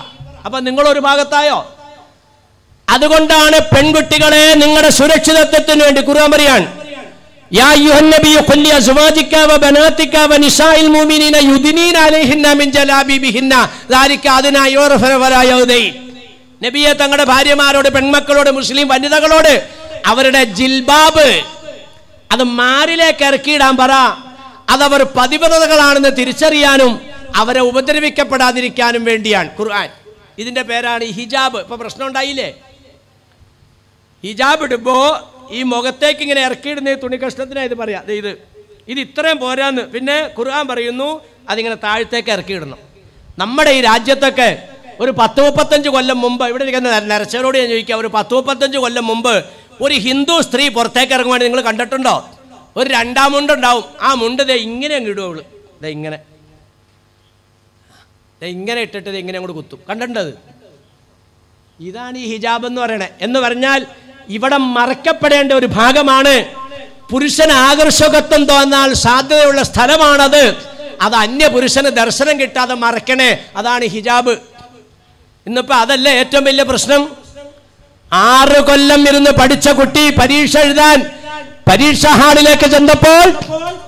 അപ്പം നിങ്ങളൊരു ഭാഗത്തായോ? അതുകൊണ്ടാണ് പെൺകുട്ടികളെ നിങ്ങളുടെ സുരക്ഷിതത്വത്തിന് വേണ്ടി കുറുവാൻ പറയാണ് يا أيها النبي قل لأزواجك وبناتك ونساء المؤمنين يدنين عليهن من جلابيبهن ذلك أدنى يعرفن ولا يؤذين നബിയെ തങ്ങളുടെ ഭാര്യമാരോട് പെൺമക്കളോട് മുസ്ലിം വനിതകളോട് അവരുടെ ജിൽബാബ് അത് മാറിലേക്ക് ഇറക്കിയിടാൻ പറ അതവർ പതിവ്രതകളാണെന്ന് തിരിച്ചറിയാനും അവരെ ഉപദ്രവിക്കപ്പെടാതിരിക്കാനും വേണ്ടിയാണ് ഖുർആൻ ഇതിന്റെ പേരാണ് ഈ ഹിജാബ് ഇപ്പൊ പ്രശ്നം ഉണ്ടായില്ലേ ഹിജാബ് ഇടുമ്പോ ഈ മുഖത്തേക്ക് ഇങ്ങനെ ഇറക്കിയിടുന്ന തുണി കഷ്ണത്തിനാണ് ഇത് പറയാം. ഇത്. ഇത് ഇത്രയും പോരാന്ന്. പിന്നെ ഖുർആൻ പറയുന്നു അതിങ്ങനെ താഴത്തേക്ക് ഇറക്കിയിടണം. നമ്മുടെ ഈ രാജ്യത്തൊക്കെ ഒരു പത്ത് മുപ്പത്തഞ്ച് കൊല്ലം മുമ്പ് ഇവിടെ ഇരിക്കുന്ന നരച്ചവരോട് ഞാൻ ചോദിക്കാം ഒരു പത്ത് മുപ്പത്തഞ്ച് കൊല്ലം മുമ്പ് ഒരു ഹിന്ദു സ്ത്രീ പുറത്തേക്ക് ഇറങ്ങുവാൻ നിങ്ങൾ കണ്ടിട്ടുണ്ടോ? ഒരു രണ്ടാം മുണ്ടുണ്ടാവും. ആ മുണ്ട് ദേ ഇങ്ങനെ അങ്ങ് ഇടും അവൾ. ദേ ഇങ്ങനെ. ദേ ഇങ്ങനെ ഇട്ടിട്ട് ഇങ്ങനെ അങ്ങോട്ട് കുത്തും. കണ്ടിട്ടുണ്ടത് ഇതാണ് ഈ ഹിജാബ് എന്ന് പറയണേ. എന്ന് പറഞ്ഞാൽ ഇവിടെ മറക്കപ്പെടേണ്ട ഒരു ഭാഗമാണ്. പുരുഷൻ ആകർഷകത്വം തോന്നാൽ സാധ്യതയുള്ള സ്ഥലമാണത്. അത് അന്യ പുരുഷന് ദർശനം കിട്ടാതെ മറക്കണേ അതാണ് ഹിജാബ്. ഇന്നിപ്പോ അതല്ല ഏറ്റവും വലിയ പ്രശ്നം? ആറ് കൊല്ലം ഇരുന്ന് പഠിച്ച കുട്ടി പരീക്ഷ എഴുതാൻ പരീക്ഷ ഹാളിലേക്ക് ചെന്നപ്പോൾ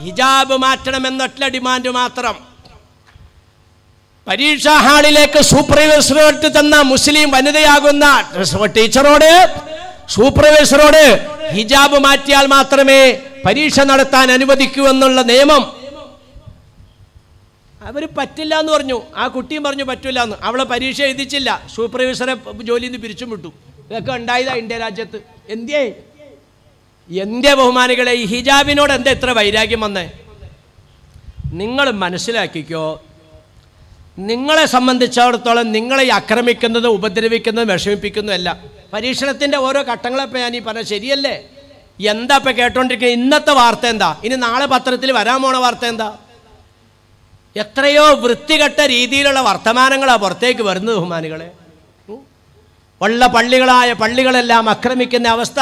ഹിജാബ് മാറ്റണം മാറ്റണമെന്നൊറ്റ ഡിമാൻഡ് മാത്രം. പരീക്ഷാ ഹാളിലേക്ക് സൂപ്പർവൈസറോട്ട് തന്ന മുസ്ലിം വനിതയാകുന്ന ടീച്ചറോട് സൂപ്പർവൈസറോട് ഹിജാബ് മാറ്റിയാൽ മാത്രമേ പരീക്ഷ നടത്താൻ അനുവദിക്കൂ എന്നുള്ള നിയമം. അവർ പറ്റില്ല എന്ന് പറഞ്ഞു. ആ കുട്ടിയും പറഞ്ഞു പറ്റില്ല എന്ന് അവളെ പരീക്ഷ എഴുതിച്ചില്ല. സൂപ്പർവൈസറെ ജോലിയിൽ നിന്ന് പിരിച്ചും വിട്ടു. ഇതൊക്കെ ഉണ്ടായതാ ഇന്ത്യ രാജ്യത്ത്. എന്തേ എന്തേ ബഹുമാനികളെ ഈ ഹിജാബിനോട് എന്താ ഇത്ര വൈരാഗ്യം വന്നേ? നിങ്ങൾ മനസ്സിലാക്കിക്കോ നിങ്ങളെ സംബന്ധിച്ചിടത്തോളം നിങ്ങളെ ആക്രമിക്കുന്നത് ഉപദ്രവിക്കുന്നത് വിഷമിപ്പിക്കുന്നതല്ല പരീക്ഷണത്തിന്റെ ഓരോ ഘട്ടങ്ങളെപ്പോൾ ഞാൻ ഈ പറഞ്ഞ ശരിയല്ലേ? എന്താ ഇപ്പം കേട്ടോണ്ടിരിക്കുന്നത്? ഇന്നത്തെ വാർത്ത എന്താ? ഇനി നാളെ പത്രത്തിൽ വരാൻ പോണ വാർത്ത എന്താ? എത്രയോ വൃത്തികെട്ട രീതിയിലുള്ള വർത്തമാനങ്ങളാണ് പുറത്തേക്ക് വരുന്നത് ബഹുമാനികളെ. ഉള്ള പള്ളികളായ പള്ളികളെല്ലാം ആക്രമിക്കുന്ന അവസ്ഥ.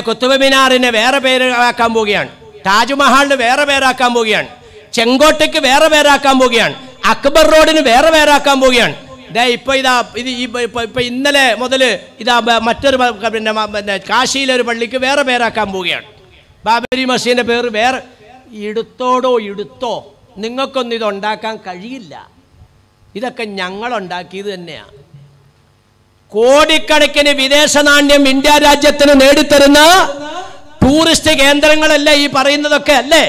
കുത്തുബ മിനാറിനെ വേറെ പേരാക്കാൻ പോവുകയാണ്. താജ്മഹലിന് വേറെ പേരാക്കാൻ പോവുകയാണ്. ചെങ്കോട്ടയ്ക്ക് വേറെ പേരാക്കാൻ പോവുകയാണ്. അക്ബർ റോഡിന് വേറെ വേറെ പേരാക്കാൻ പോവുകയാണ്. ദേ ഇപ്പൊ ഇതാ ഇത് ഇപ്പൊ- ഇപ്പൊ ഇന്നലെ മുതൽ ഇതാ മറ്റൊരു പിന്നെ പിന്നെ കാശിയിലെ ഒരു പള്ളിക്ക് വേറെ പേരാക്കാൻ പോവുകയാണ്. ബാബരി മസീദിന്റെ പേര് വേറെ. ഇടുത്തോടോ ഇടുത്തോ നിങ്ങൾക്കൊന്നും ഇത് ഉണ്ടാക്കാൻ കഴിയില്ല. ഇതൊക്കെ ഞങ്ങൾ ഉണ്ടാക്കിയത് തന്നെയാണ് കോടിക്കണക്കിന് വിദേശ നാണ്യം ഇന്ത്യ രാജ്യത്തിന് നേടിത്തരുന്ന ടൂറിസ്റ്റ് കേന്ദ്രങ്ങളല്ലേ ഈ പറയുന്നതൊക്കെ അല്ലേ?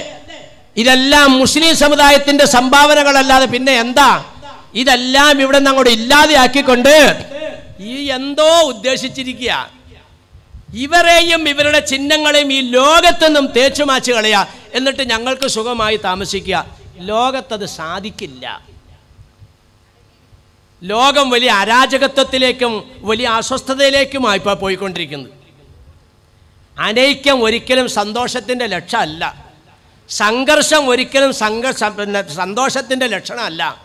ഇതെല്ലാം മുസ്ലിം സമുദായത്തിന്റെ സംഭാവനകളല്ലാതെ പിന്നെ എന്താ? ഇതെല്ലാം ഇവിടെ നിന്ന് അങ്ങോട്ട് ഇല്ലാതെയാക്കിക്കൊണ്ട് ഈ എന്തോ ഉദ്ദേശിച്ചിരിക്കുക. ഇവരെയും ഇവരുടെ ചിഹ്നങ്ങളെയും ഈ ലോകത്തൊന്നും തേച്ചു മാച്ച് കളയുക എന്നിട്ട് ഞങ്ങൾക്ക് സുഖമായി താമസിക്കുക. ലോകത്തത് സാധിക്കില്ല. ലോകം വലിയ അരാജകത്വത്തിലേക്കും വലിയ അസ്വസ്ഥതയിലേക്കുമായി ഇപ്പോൾ പോയിക്കൊണ്ടിരിക്കുന്നത്. അനൈക്യം ഒരിക്കലും സന്തോഷത്തിന്റെ ലക്ഷ്യമല്ല. സംഘർഷം ഒരിക്കലും സംഘർഷം പിന്നെ സന്തോഷത്തിന്റെ ലക്ഷണമല്ല.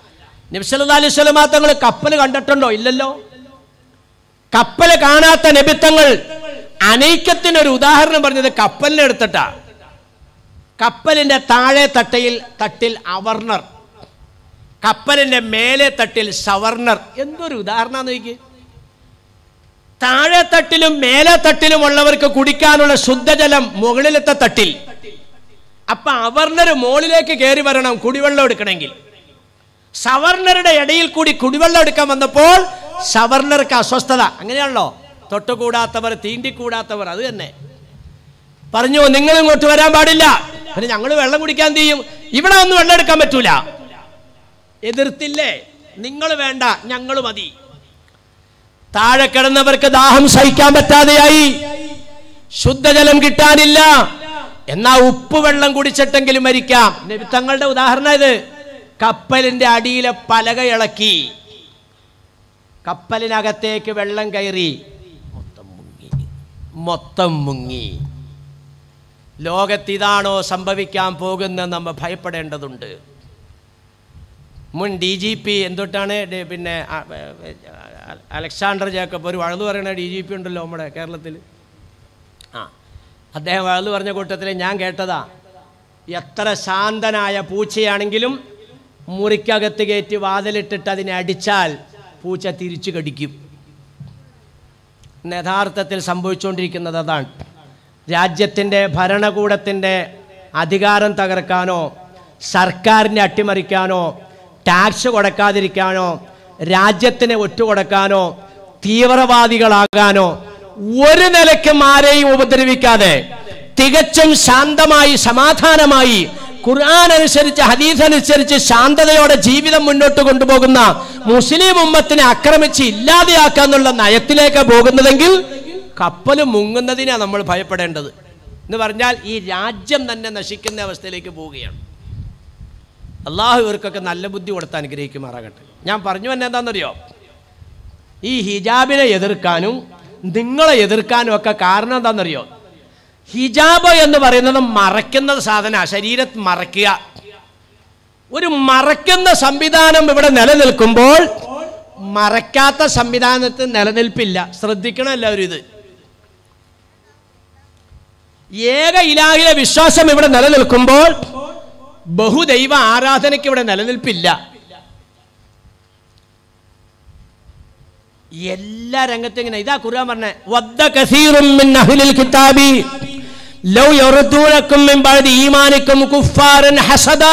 നബ്സല്ലാ അലൈഹി തങ്ങൾ കപ്പൽ കണ്ടിട്ടുണ്ടോ? ഇല്ലല്ലോ. കപ്പൽ കാണാത്ത നബിത്തങ്ങൾ അനൈക്യത്തിനൊരു ഉദാഹരണം പറഞ്ഞത് കപ്പലിനെ കപ്പലിന്റെ താഴെ തട്ടയിൽ തട്ടിൽ അവർണർ. കപ്പലിന്റെ മേലെ തട്ടിൽ സവർണർ. എന്തൊരു ഉദാഹരണം നോക്കി. താഴെ തട്ടിലും മേലെ തട്ടിലും ഉള്ളവർക്ക് കുടിക്കാനുള്ള ശുദ്ധജലം മുകളിലത്തെ തട്ടിൽ. അപ്പൊ അവർണർ മോളിലേക്ക് കയറി വരണം കുടിവെള്ളം എടുക്കണമെങ്കിൽ. സവർണറുടെ ഇടയിൽ കൂടി കുടിവെള്ളം എടുക്കാൻ വന്നപ്പോൾ സവർണർക്ക് അസ്വസ്ഥത. അങ്ങനെയാണല്ലോ? തൊട്ടുകൂടാത്തവർ തീണ്ടിക്കൂടാത്തവർ അത് തന്നെ. പറഞ്ഞു നിങ്ങൾ ഇങ്ങോട്ട് വരാൻ പാടില്ല. പിന്നെ ഞങ്ങൾ വെള്ളം കുടിക്കാൻ തീയും ഇവിടെ ഒന്നും വെള്ളം എടുക്കാൻ പറ്റൂല. എതിർത്തില്ലേ? നിങ്ങൾ വേണ്ട ഞങ്ങൾ മതി. താഴെ കിടന്നവർക്ക് ദാഹം സഹിക്കാൻ പറ്റാതെയായി. ശുദ്ധജലം കിട്ടാനില്ല. എന്നാ ഉപ്പ് വെള്ളം കുടിച്ചിട്ടെങ്കിലും മരിക്കാം. തങ്ങളുടെ ഉദാഹരണം ഇത്. കപ്പലിന്റെ അടിയിലെ പലക ഇളക്കി. കപ്പലിനകത്തേക്ക് വെള്ളം കയറി. മൊത്തം മുങ്ങി. മൊത്തം മുങ്ങി. ലോകത്ത് ഇതാണോ സംഭവിക്കാൻ പോകുന്നത് നമ്മൾ ഭയപ്പെടേണ്ടതുണ്ട്. മുൻ ഡി ജി പി എന്തൊട്ടാണ് പിന്നെ അലക്സാണ്ടർ ജേക്കബ് ഒരു വഴുതു പറയുന്ന ഡി ജി പി ഉണ്ടല്ലോ നമ്മുടെ കേരളത്തിൽ. അദ്ദേഹം വളർന്നു പറഞ്ഞ കൂട്ടത്തിൽ ഞാൻ കേട്ടതാ. എത്ര ശാന്തനായ പൂച്ചയാണെങ്കിലും മുറിക്കകത്ത് കയറ്റി വാതിലിട്ടിട്ട് അതിനെ അടിച്ചാൽ പൂച്ച തിരിച്ചു കടിക്കും. യഥാർത്ഥത്തിൽ സംഭവിച്ചുകൊണ്ടിരിക്കുന്നത് അതാണ്. രാജ്യത്തിന്റെ ഭരണകൂടത്തിന്റെ അധികാരം തകർക്കാനോ സർക്കാരിനെ അട്ടിമറിക്കാനോ ടാക്സ് കൊടുക്കാതിരിക്കാനോ രാജ്യത്തിനെ ഒറ്റുകൊടുക്കാനോ തീവ്രവാദികളാകാനോ ഒരു നിലയ്ക്കും ആരെയും ഉപദ്രവിക്കാതെ തികച്ചും ശാന്തമായി സമാധാനമായി ഖുർആൻ അനുസരിച്ച് ഹദീസ് അനുസരിച്ച് ശാന്തതയോടെ ജീവിതം മുന്നോട്ട് കൊണ്ടുപോകുന്ന മുസ്ലിം ഉമ്മത്തിനെ ആക്രമിച്ച് ഇല്ലാതെയാക്കാന്നുള്ള നയത്തിലേക്ക് പോകുന്നതെങ്കിൽ കപ്പൽ മുങ്ങുന്നതിനാണ് നമ്മൾ ഭയപ്പെടേണ്ടത്. എന്ന് പറഞ്ഞാൽ ഈ രാജ്യം തന്നെ നശിക്കുന്ന അവസ്ഥയിലേക്ക് പോവുകയാണ്. അള്ളാഹു ഇവർക്കൊക്കെ നല്ല ബുദ്ധി കൊടുത്ത് അനുഗ്രഹിക്കുമാറാകട്ടെ. ഞാൻ പറഞ്ഞു തന്നെ എന്താണെന്നറിയോ ഈ ഹിജാബിനെ എതിർക്കാനും നിങ്ങളെ എതിർക്കാനും ഒക്കെ കാരണം എന്താണെന്നറിയോ? ഹിജാബ് എന്ന് പറയുന്നത് മറയ്ക്കുന്ന സാധന ശരീരത്ത് മറയ്ക്കുക. ഒരു മറയ്ക്കുന്ന സംവിധാനം ഇവിടെ നിലനിൽക്കുമ്പോൾ മറയ്ക്കാത്ത സംവിധാനത്തിന് നിലനിൽപ്പില്ല. ശ്രദ്ധിക്കണം എല്ലാവരും ഇത്. ഏക ഇലാഹിലെ വിശ്വാസം ഇവിടെ നിലനിൽക്കുമ്പോൾ ബഹുദൈവ ആരാധനയ്ക്ക് ഇവിടെ നിലനിൽപ്പില്ല. എല്ലാ രംഗത്തും ഇങ്ങനെ. ഇതാ ഖുർആൻ പറഞ്ഞത് വദ്ദ കസീറും മിൻ അഹ്ലിൽ കിതാബി ലൗ മിൻ ബഅദി കുഫാരൻ ഹസദ.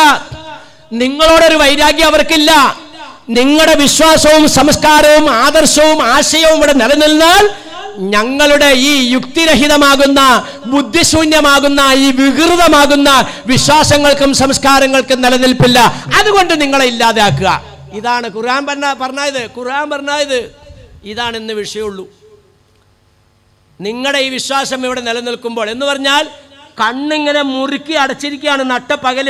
നിങ്ങളോടൊരു വൈരാഗ്യം അവർക്കില്ല. നിങ്ങളുടെ വിശ്വാസവും സംസ്കാരവും ആദർശവും ആശയവും ഇവിടെ നിലനിന്നാൽ ഞങ്ങളുടെ ഈ യുക്തിരഹിതമാകുന്ന ബുദ്ധിശൂന്യമാകുന്ന ഈ വികൃതമാകുന്ന വിശ്വാസങ്ങൾക്കും സംസ്കാരങ്ങൾക്കും നിലനിൽപ്പില്ല. അതുകൊണ്ട് നിങ്ങളെ ഇല്ലാതാക്കുക ഇതാണ് ഖുർആൻ പറഞ്ഞ പറഞ്ഞത്. ഖുർആൻ പറഞ്ഞത് ഇതാണ് ഇന്ന് വിഷയമുള്ളൂ. നിങ്ങളുടെ ഈ വിശ്വാസം ഇവിടെ നിലനിൽക്കുമ്പോൾ എന്ന് പറഞ്ഞാൽ കണ്ണിങ്ങനെ മുറുക്കി അടച്ചിരിക്കുകയാണ് നട്ടപ്പകൽ.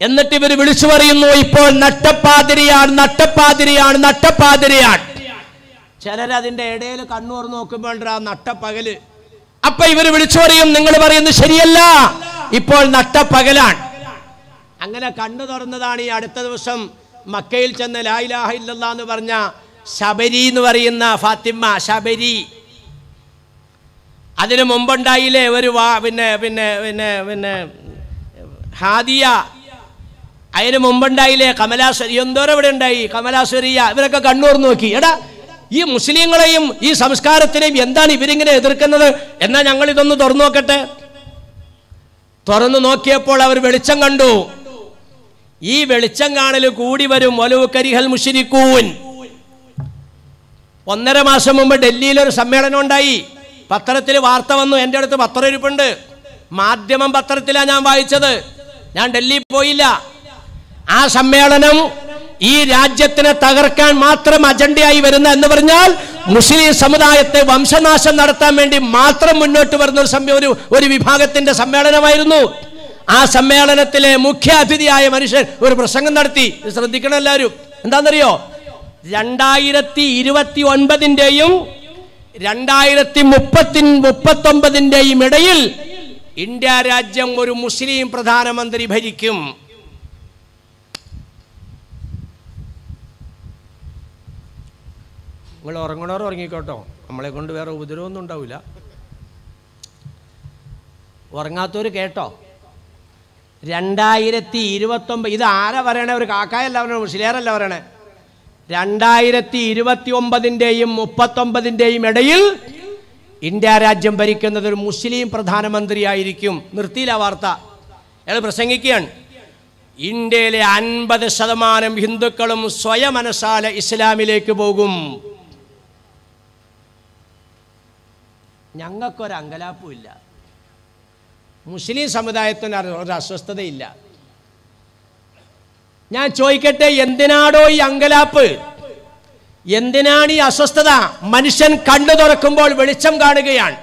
എന്നിട്ട് ഇവർ വിളിച്ചു പറയുന്നു ഇപ്പോൾ നട്ടപ്പാതിരിയാണ് നട്ടപ്പാതിരിയാണ് നട്ടപ്പാതിരിയാണ്. ചിലരതിന്റെ ഇടയിൽ കണ്ണൂർ നോക്കുമ്പോൾ ആ നട്ടപ്പകൽ. അപ്പൊ ഇവർ വിളിച്ചു പറയും നിങ്ങൾ പറയുന്നത് ശരിയല്ല. ഇപ്പോൾ നട്ടപ്പകലാണ്. അങ്ങനെ കണ്ണു തുറന്നതാണ് ഈ അടുത്ത ദിവസം മക്കയിൽ ചെന്ന് ലായിലാഹ ഇല്ലല്ല എന്ന് പറഞ്ഞ ശബരി എന്ന് പറയുന്ന ഫാത്തിമ ശബരി. അതിനു മുമ്പുണ്ടായില്ലേ ഒരു വാ പിന്നെ പിന്നെ പിന്നെ പിന്നെ ഹാദിയ. അതിന് മുമ്പുണ്ടായില്ലേ കമലാശ്വരി എന്തോരം ഇവിടെ ഉണ്ടായി? കമലാശ്വരിയ ഇവരൊക്കെ കണ്ണൂർ നോക്കി. എടാ ഈ മുസ്ലിങ്ങളെയും ഈ സംസ്കാരത്തിനെയും എന്താണ് ഇവരിങ്ങനെ എതിർക്കുന്നത്? എന്നാ ഞങ്ങൾ ഇതൊന്ന് തുറന്നു നോക്കട്ടെ. തുറന്നു നോക്കിയപ്പോൾ അവർ വെളിച്ചം കണ്ടു. ഈ വെളിച്ചം കാണൽ കൂടി വരും. ഒലവ് കരിഹൽ മുഷിരിക്കൂൻ ഒന്നര മാസം മുമ്പ് ഡൽഹിയിൽ ഒരു സമ്മേളനം ഉണ്ടായി. പത്രത്തിൽ വാർത്ത വന്നു. എന്റെ അടുത്ത് പത്രം ഇരിപ്പുണ്ട് മാധ്യമം പത്രത്തിലാണ് ഞാൻ വായിച്ചത്. ഞാൻ ഡൽഹിയിൽ പോയില്ല. ആ സമ്മേളനം ഈ രാജ്യത്തിനെ തകർക്കാൻ മാത്രം അജണ്ടയായി വരുന്ന എന്ന് പറഞ്ഞാൽ മുസ്ലിം സമുദായത്തെ വംശനാശം നടത്താൻ വേണ്ടി മാത്രം മുന്നോട്ട് വരുന്ന ഒരു ഒരു ഒരു വിഭാഗത്തിന്റെ സമ്മേളനമായിരുന്നു. ആ സമ്മേളനത്തിലെ മുഖ്യ അതിഥിയായ മനുഷ്യൻ ഒരു പ്രസംഗം നടത്തി. ശ്രദ്ധിക്കണം എല്ലാവരും. എന്താണെന്നറിയോ? രണ്ടായിരത്തി ഇരുപത്തി ഒൻപതിന്റെയും രണ്ടായിരത്തി മുപ്പത്തി മുപ്പത്തൊമ്പതിന്റെയും ഇടയിൽ ഇന്ത്യ രാജ്യം ഒരു മുസ്ലിം പ്രധാനമന്ത്രി ഭരിക്കും. നിങ്ങൾ ഉറങ്ങണോർ ഉറങ്ങിക്കോട്ടോ. നമ്മളെ കൊണ്ട് വേറെ ഉപദ്രവമൊന്നും ഉണ്ടാവില്ല. ഉറങ്ങാത്തവർ കേട്ടോ. രണ്ടായിരത്തി ഇരുപത്തൊമ്പത് ഇത് ആരാ പറയണേ? ഒരു കാക്കായല്ല പറയണേ മുസ്ലിയാരല്ല പറയണേ? രണ്ടായിരത്തി ഇരുപത്തി ഒമ്പതിന്റെയും മുപ്പത്തൊമ്പതിന്റെയും ഇടയിൽ ഇന്ത്യ രാജ്യം ഭരിക്കുന്നത് ഒരു മുസ്ലിം പ്രധാനമന്ത്രിയായിരിക്കും. നിർത്തിയില്ല വാർത്ത. അയാൾ പ്രസംഗിക്കുകയാണ്. ഇന്ത്യയിലെ അൻപത് ശതമാനം ഹിന്ദുക്കളും സ്വയം മനസ്സാല ഇസ്ലാമിലേക്ക് പോകും. ഞങ്ങൾക്കൊരു അങ്കലാപ്പുമില്ല മുസ്ലിം സമുദായത്തിന് ഒരു അസ്വസ്ഥതയില്ല. ഞാൻ ചോദിക്കട്ടെ എന്തിനാടോ ഈ അങ്കലാപ്പ്? എന്തിനാണ് ഈ അസ്വസ്ഥത? മനുഷ്യൻ കണ്ണു തുറക്കുമ്പോൾ വെളിച്ചം കാണുകയാണ്.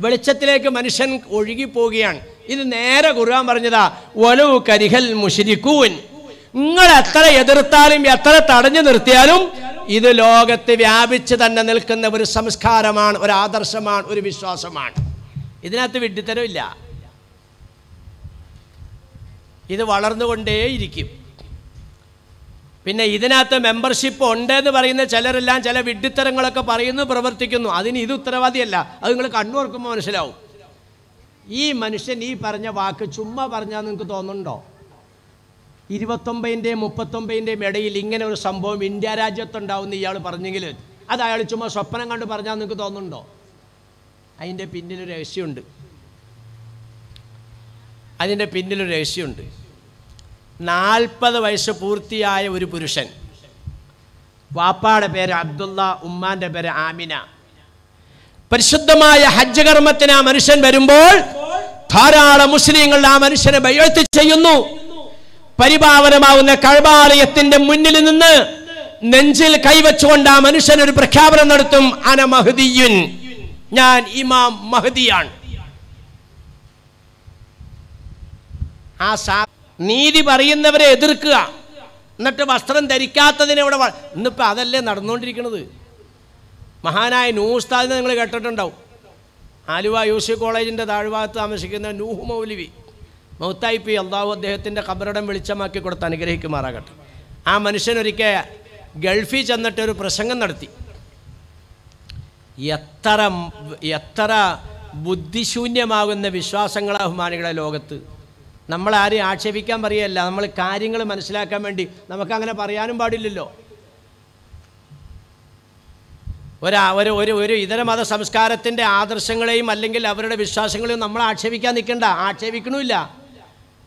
വെളിച്ചത്തിലേക്ക് മനുഷ്യൻ ഒഴുകി പോവുകയാണ് ഇത് നേരെ കുറുവാൻ പറഞ്ഞതാ ഒലു കരിഹൽ മുഷിരിക്കൂൻ നിങ്ങൾ എത്ര എതിർത്താലും എത്ര തടഞ്ഞു നിർത്തിയാലും ഇത് ലോകത്ത് വ്യാപിച്ച് തന്നെ നിൽക്കുന്ന ഒരു സംസ്കാരമാണ് ഒരു ആദർശമാണ് ഒരു വിശ്വാസമാണ്. ഇതിനകത്ത് വിഡ്ഢിത്തരമില്ല. ഇത് വളർന്നുകൊണ്ടേയിരിക്കും. പിന്നെ ഇതിനകത്ത് മെമ്പർഷിപ്പ് ഉണ്ട് എന്ന് പറയുന്ന ചിലരെല്ലാം ചില വിഡ്ഢിത്തരങ്ങളൊക്കെ പറയുന്നു പ്രവർത്തിക്കുന്നു. അതിന് ഇത് ഉത്തരവാദിയല്ല. അത് നിങ്ങൾ കണ്ണുറക്കുമ്പോൾ മനസ്സിലാവും. ഈ മനുഷ്യൻ ഈ പറഞ്ഞ വാക്ക് ചുമ്മാ പറഞ്ഞാൽ നിങ്ങൾക്ക് തോന്നുന്നുണ്ടോ? ഇരുപത്തൊമ്പതിന്റെയും മുപ്പത്തൊമ്പതിന്റെയും ഇടയിൽ ഇങ്ങനെ ഒരു സംഭവം ഇന്ത്യ രാജ്യത്തുണ്ടാവുന്ന ഇയാൾ പറഞ്ഞെങ്കിൽ അത് അയാൾ ചുമ്മാ സ്വപ്നം കണ്ട് പറഞ്ഞാൽ നിങ്ങൾക്ക് തോന്നുന്നുണ്ടോ? അതിന്റെ പിന്നിലൊരു രഹസ്യമുണ്ട്. അതിന്റെ പിന്നിലൊരു രഹസ്യമുണ്ട്. നാൽപ്പത് വയസ്സ് പൂർത്തിയായ ഒരു പുരുഷൻ. വാപ്പാടെ പേര് അബ്ദുള്ള ഉമ്മാന്റെ പേര് ആമിന. പരിശുദ്ധമായ ഹജ്ജ് കർമ്മത്തിന് ആ മനുഷ്യൻ വരുമ്പോൾ ധാരാളം മുസ്ലിങ്ങൾ ആ മനുഷ്യനെ ബയ്യത്ത് ചെയ്യുന്നു. പരിപാവനമാവുന്ന കഴബാലയത്തിന്റെ മുന്നിൽ നിന്ന് നെഞ്ചിൽ കൈവച്ചുകൊണ്ട് ആ മനുഷ്യൻ ഒരു പ്രഖ്യാപനം നടത്തും. അന മഹദിയുൻ. ഞാൻ ഇമാം മഹദിയാണ്. ആ സാ നീതി പറയുന്നവരെ എതിർക്കുക. എന്നിട്ട് വസ്ത്രം ധരിക്കാത്തതിനെ ഇവിടെ ഇന്നിപ്പോൾ അതല്ലേ നടന്നുകൊണ്ടിരിക്കുന്നത് മഹാനായ നൂസ്താദിനെ നിങ്ങൾ കേട്ടിട്ടുണ്ടാവും. ആലുവ യൂസി കോളേജിന്റെ താഴ്ഭാഗത്ത് താമസിക്കുന്ന നൂഹ് മൗലിവി. മൗത്തായി പി അള്ളാഹു അദ്ദേഹത്തിന്റെ കബറിടം വെളിച്ചമാക്കി കൊടുത്ത് അനുഗ്രഹിക്കുമാറാകട്ടെ. ആ മനുഷ്യനൊരിക്കൽ ഗൾഫിൽ ചെന്നിട്ട് ഒരു പ്രസംഗം നടത്തി. എത്ര എത്ര ബുദ്ധിശൂന്യമാകുന്ന വിശ്വാസങ്ങളാ ബഹുമാനികളെ ലോകത്ത്. നമ്മൾ ആക്ഷേപിക്കാൻ പറയല്ല നമ്മൾ കാര്യങ്ങൾ മനസ്സിലാക്കാൻ വേണ്ടി. നമുക്കങ്ങനെ പറയാനും പാടില്ലല്ലോ. ഒരു ഒരു ഒരു ഒരു ഇതര മത സംസ്കാരത്തിന്റെ ആദർശങ്ങളെയും അല്ലെങ്കിൽ അവരുടെ വിശ്വാസങ്ങളെയും നമ്മൾ ആക്ഷേപിക്കാൻ നിൽക്കണ്ട. ആക്ഷേപിക്കണമില്ല.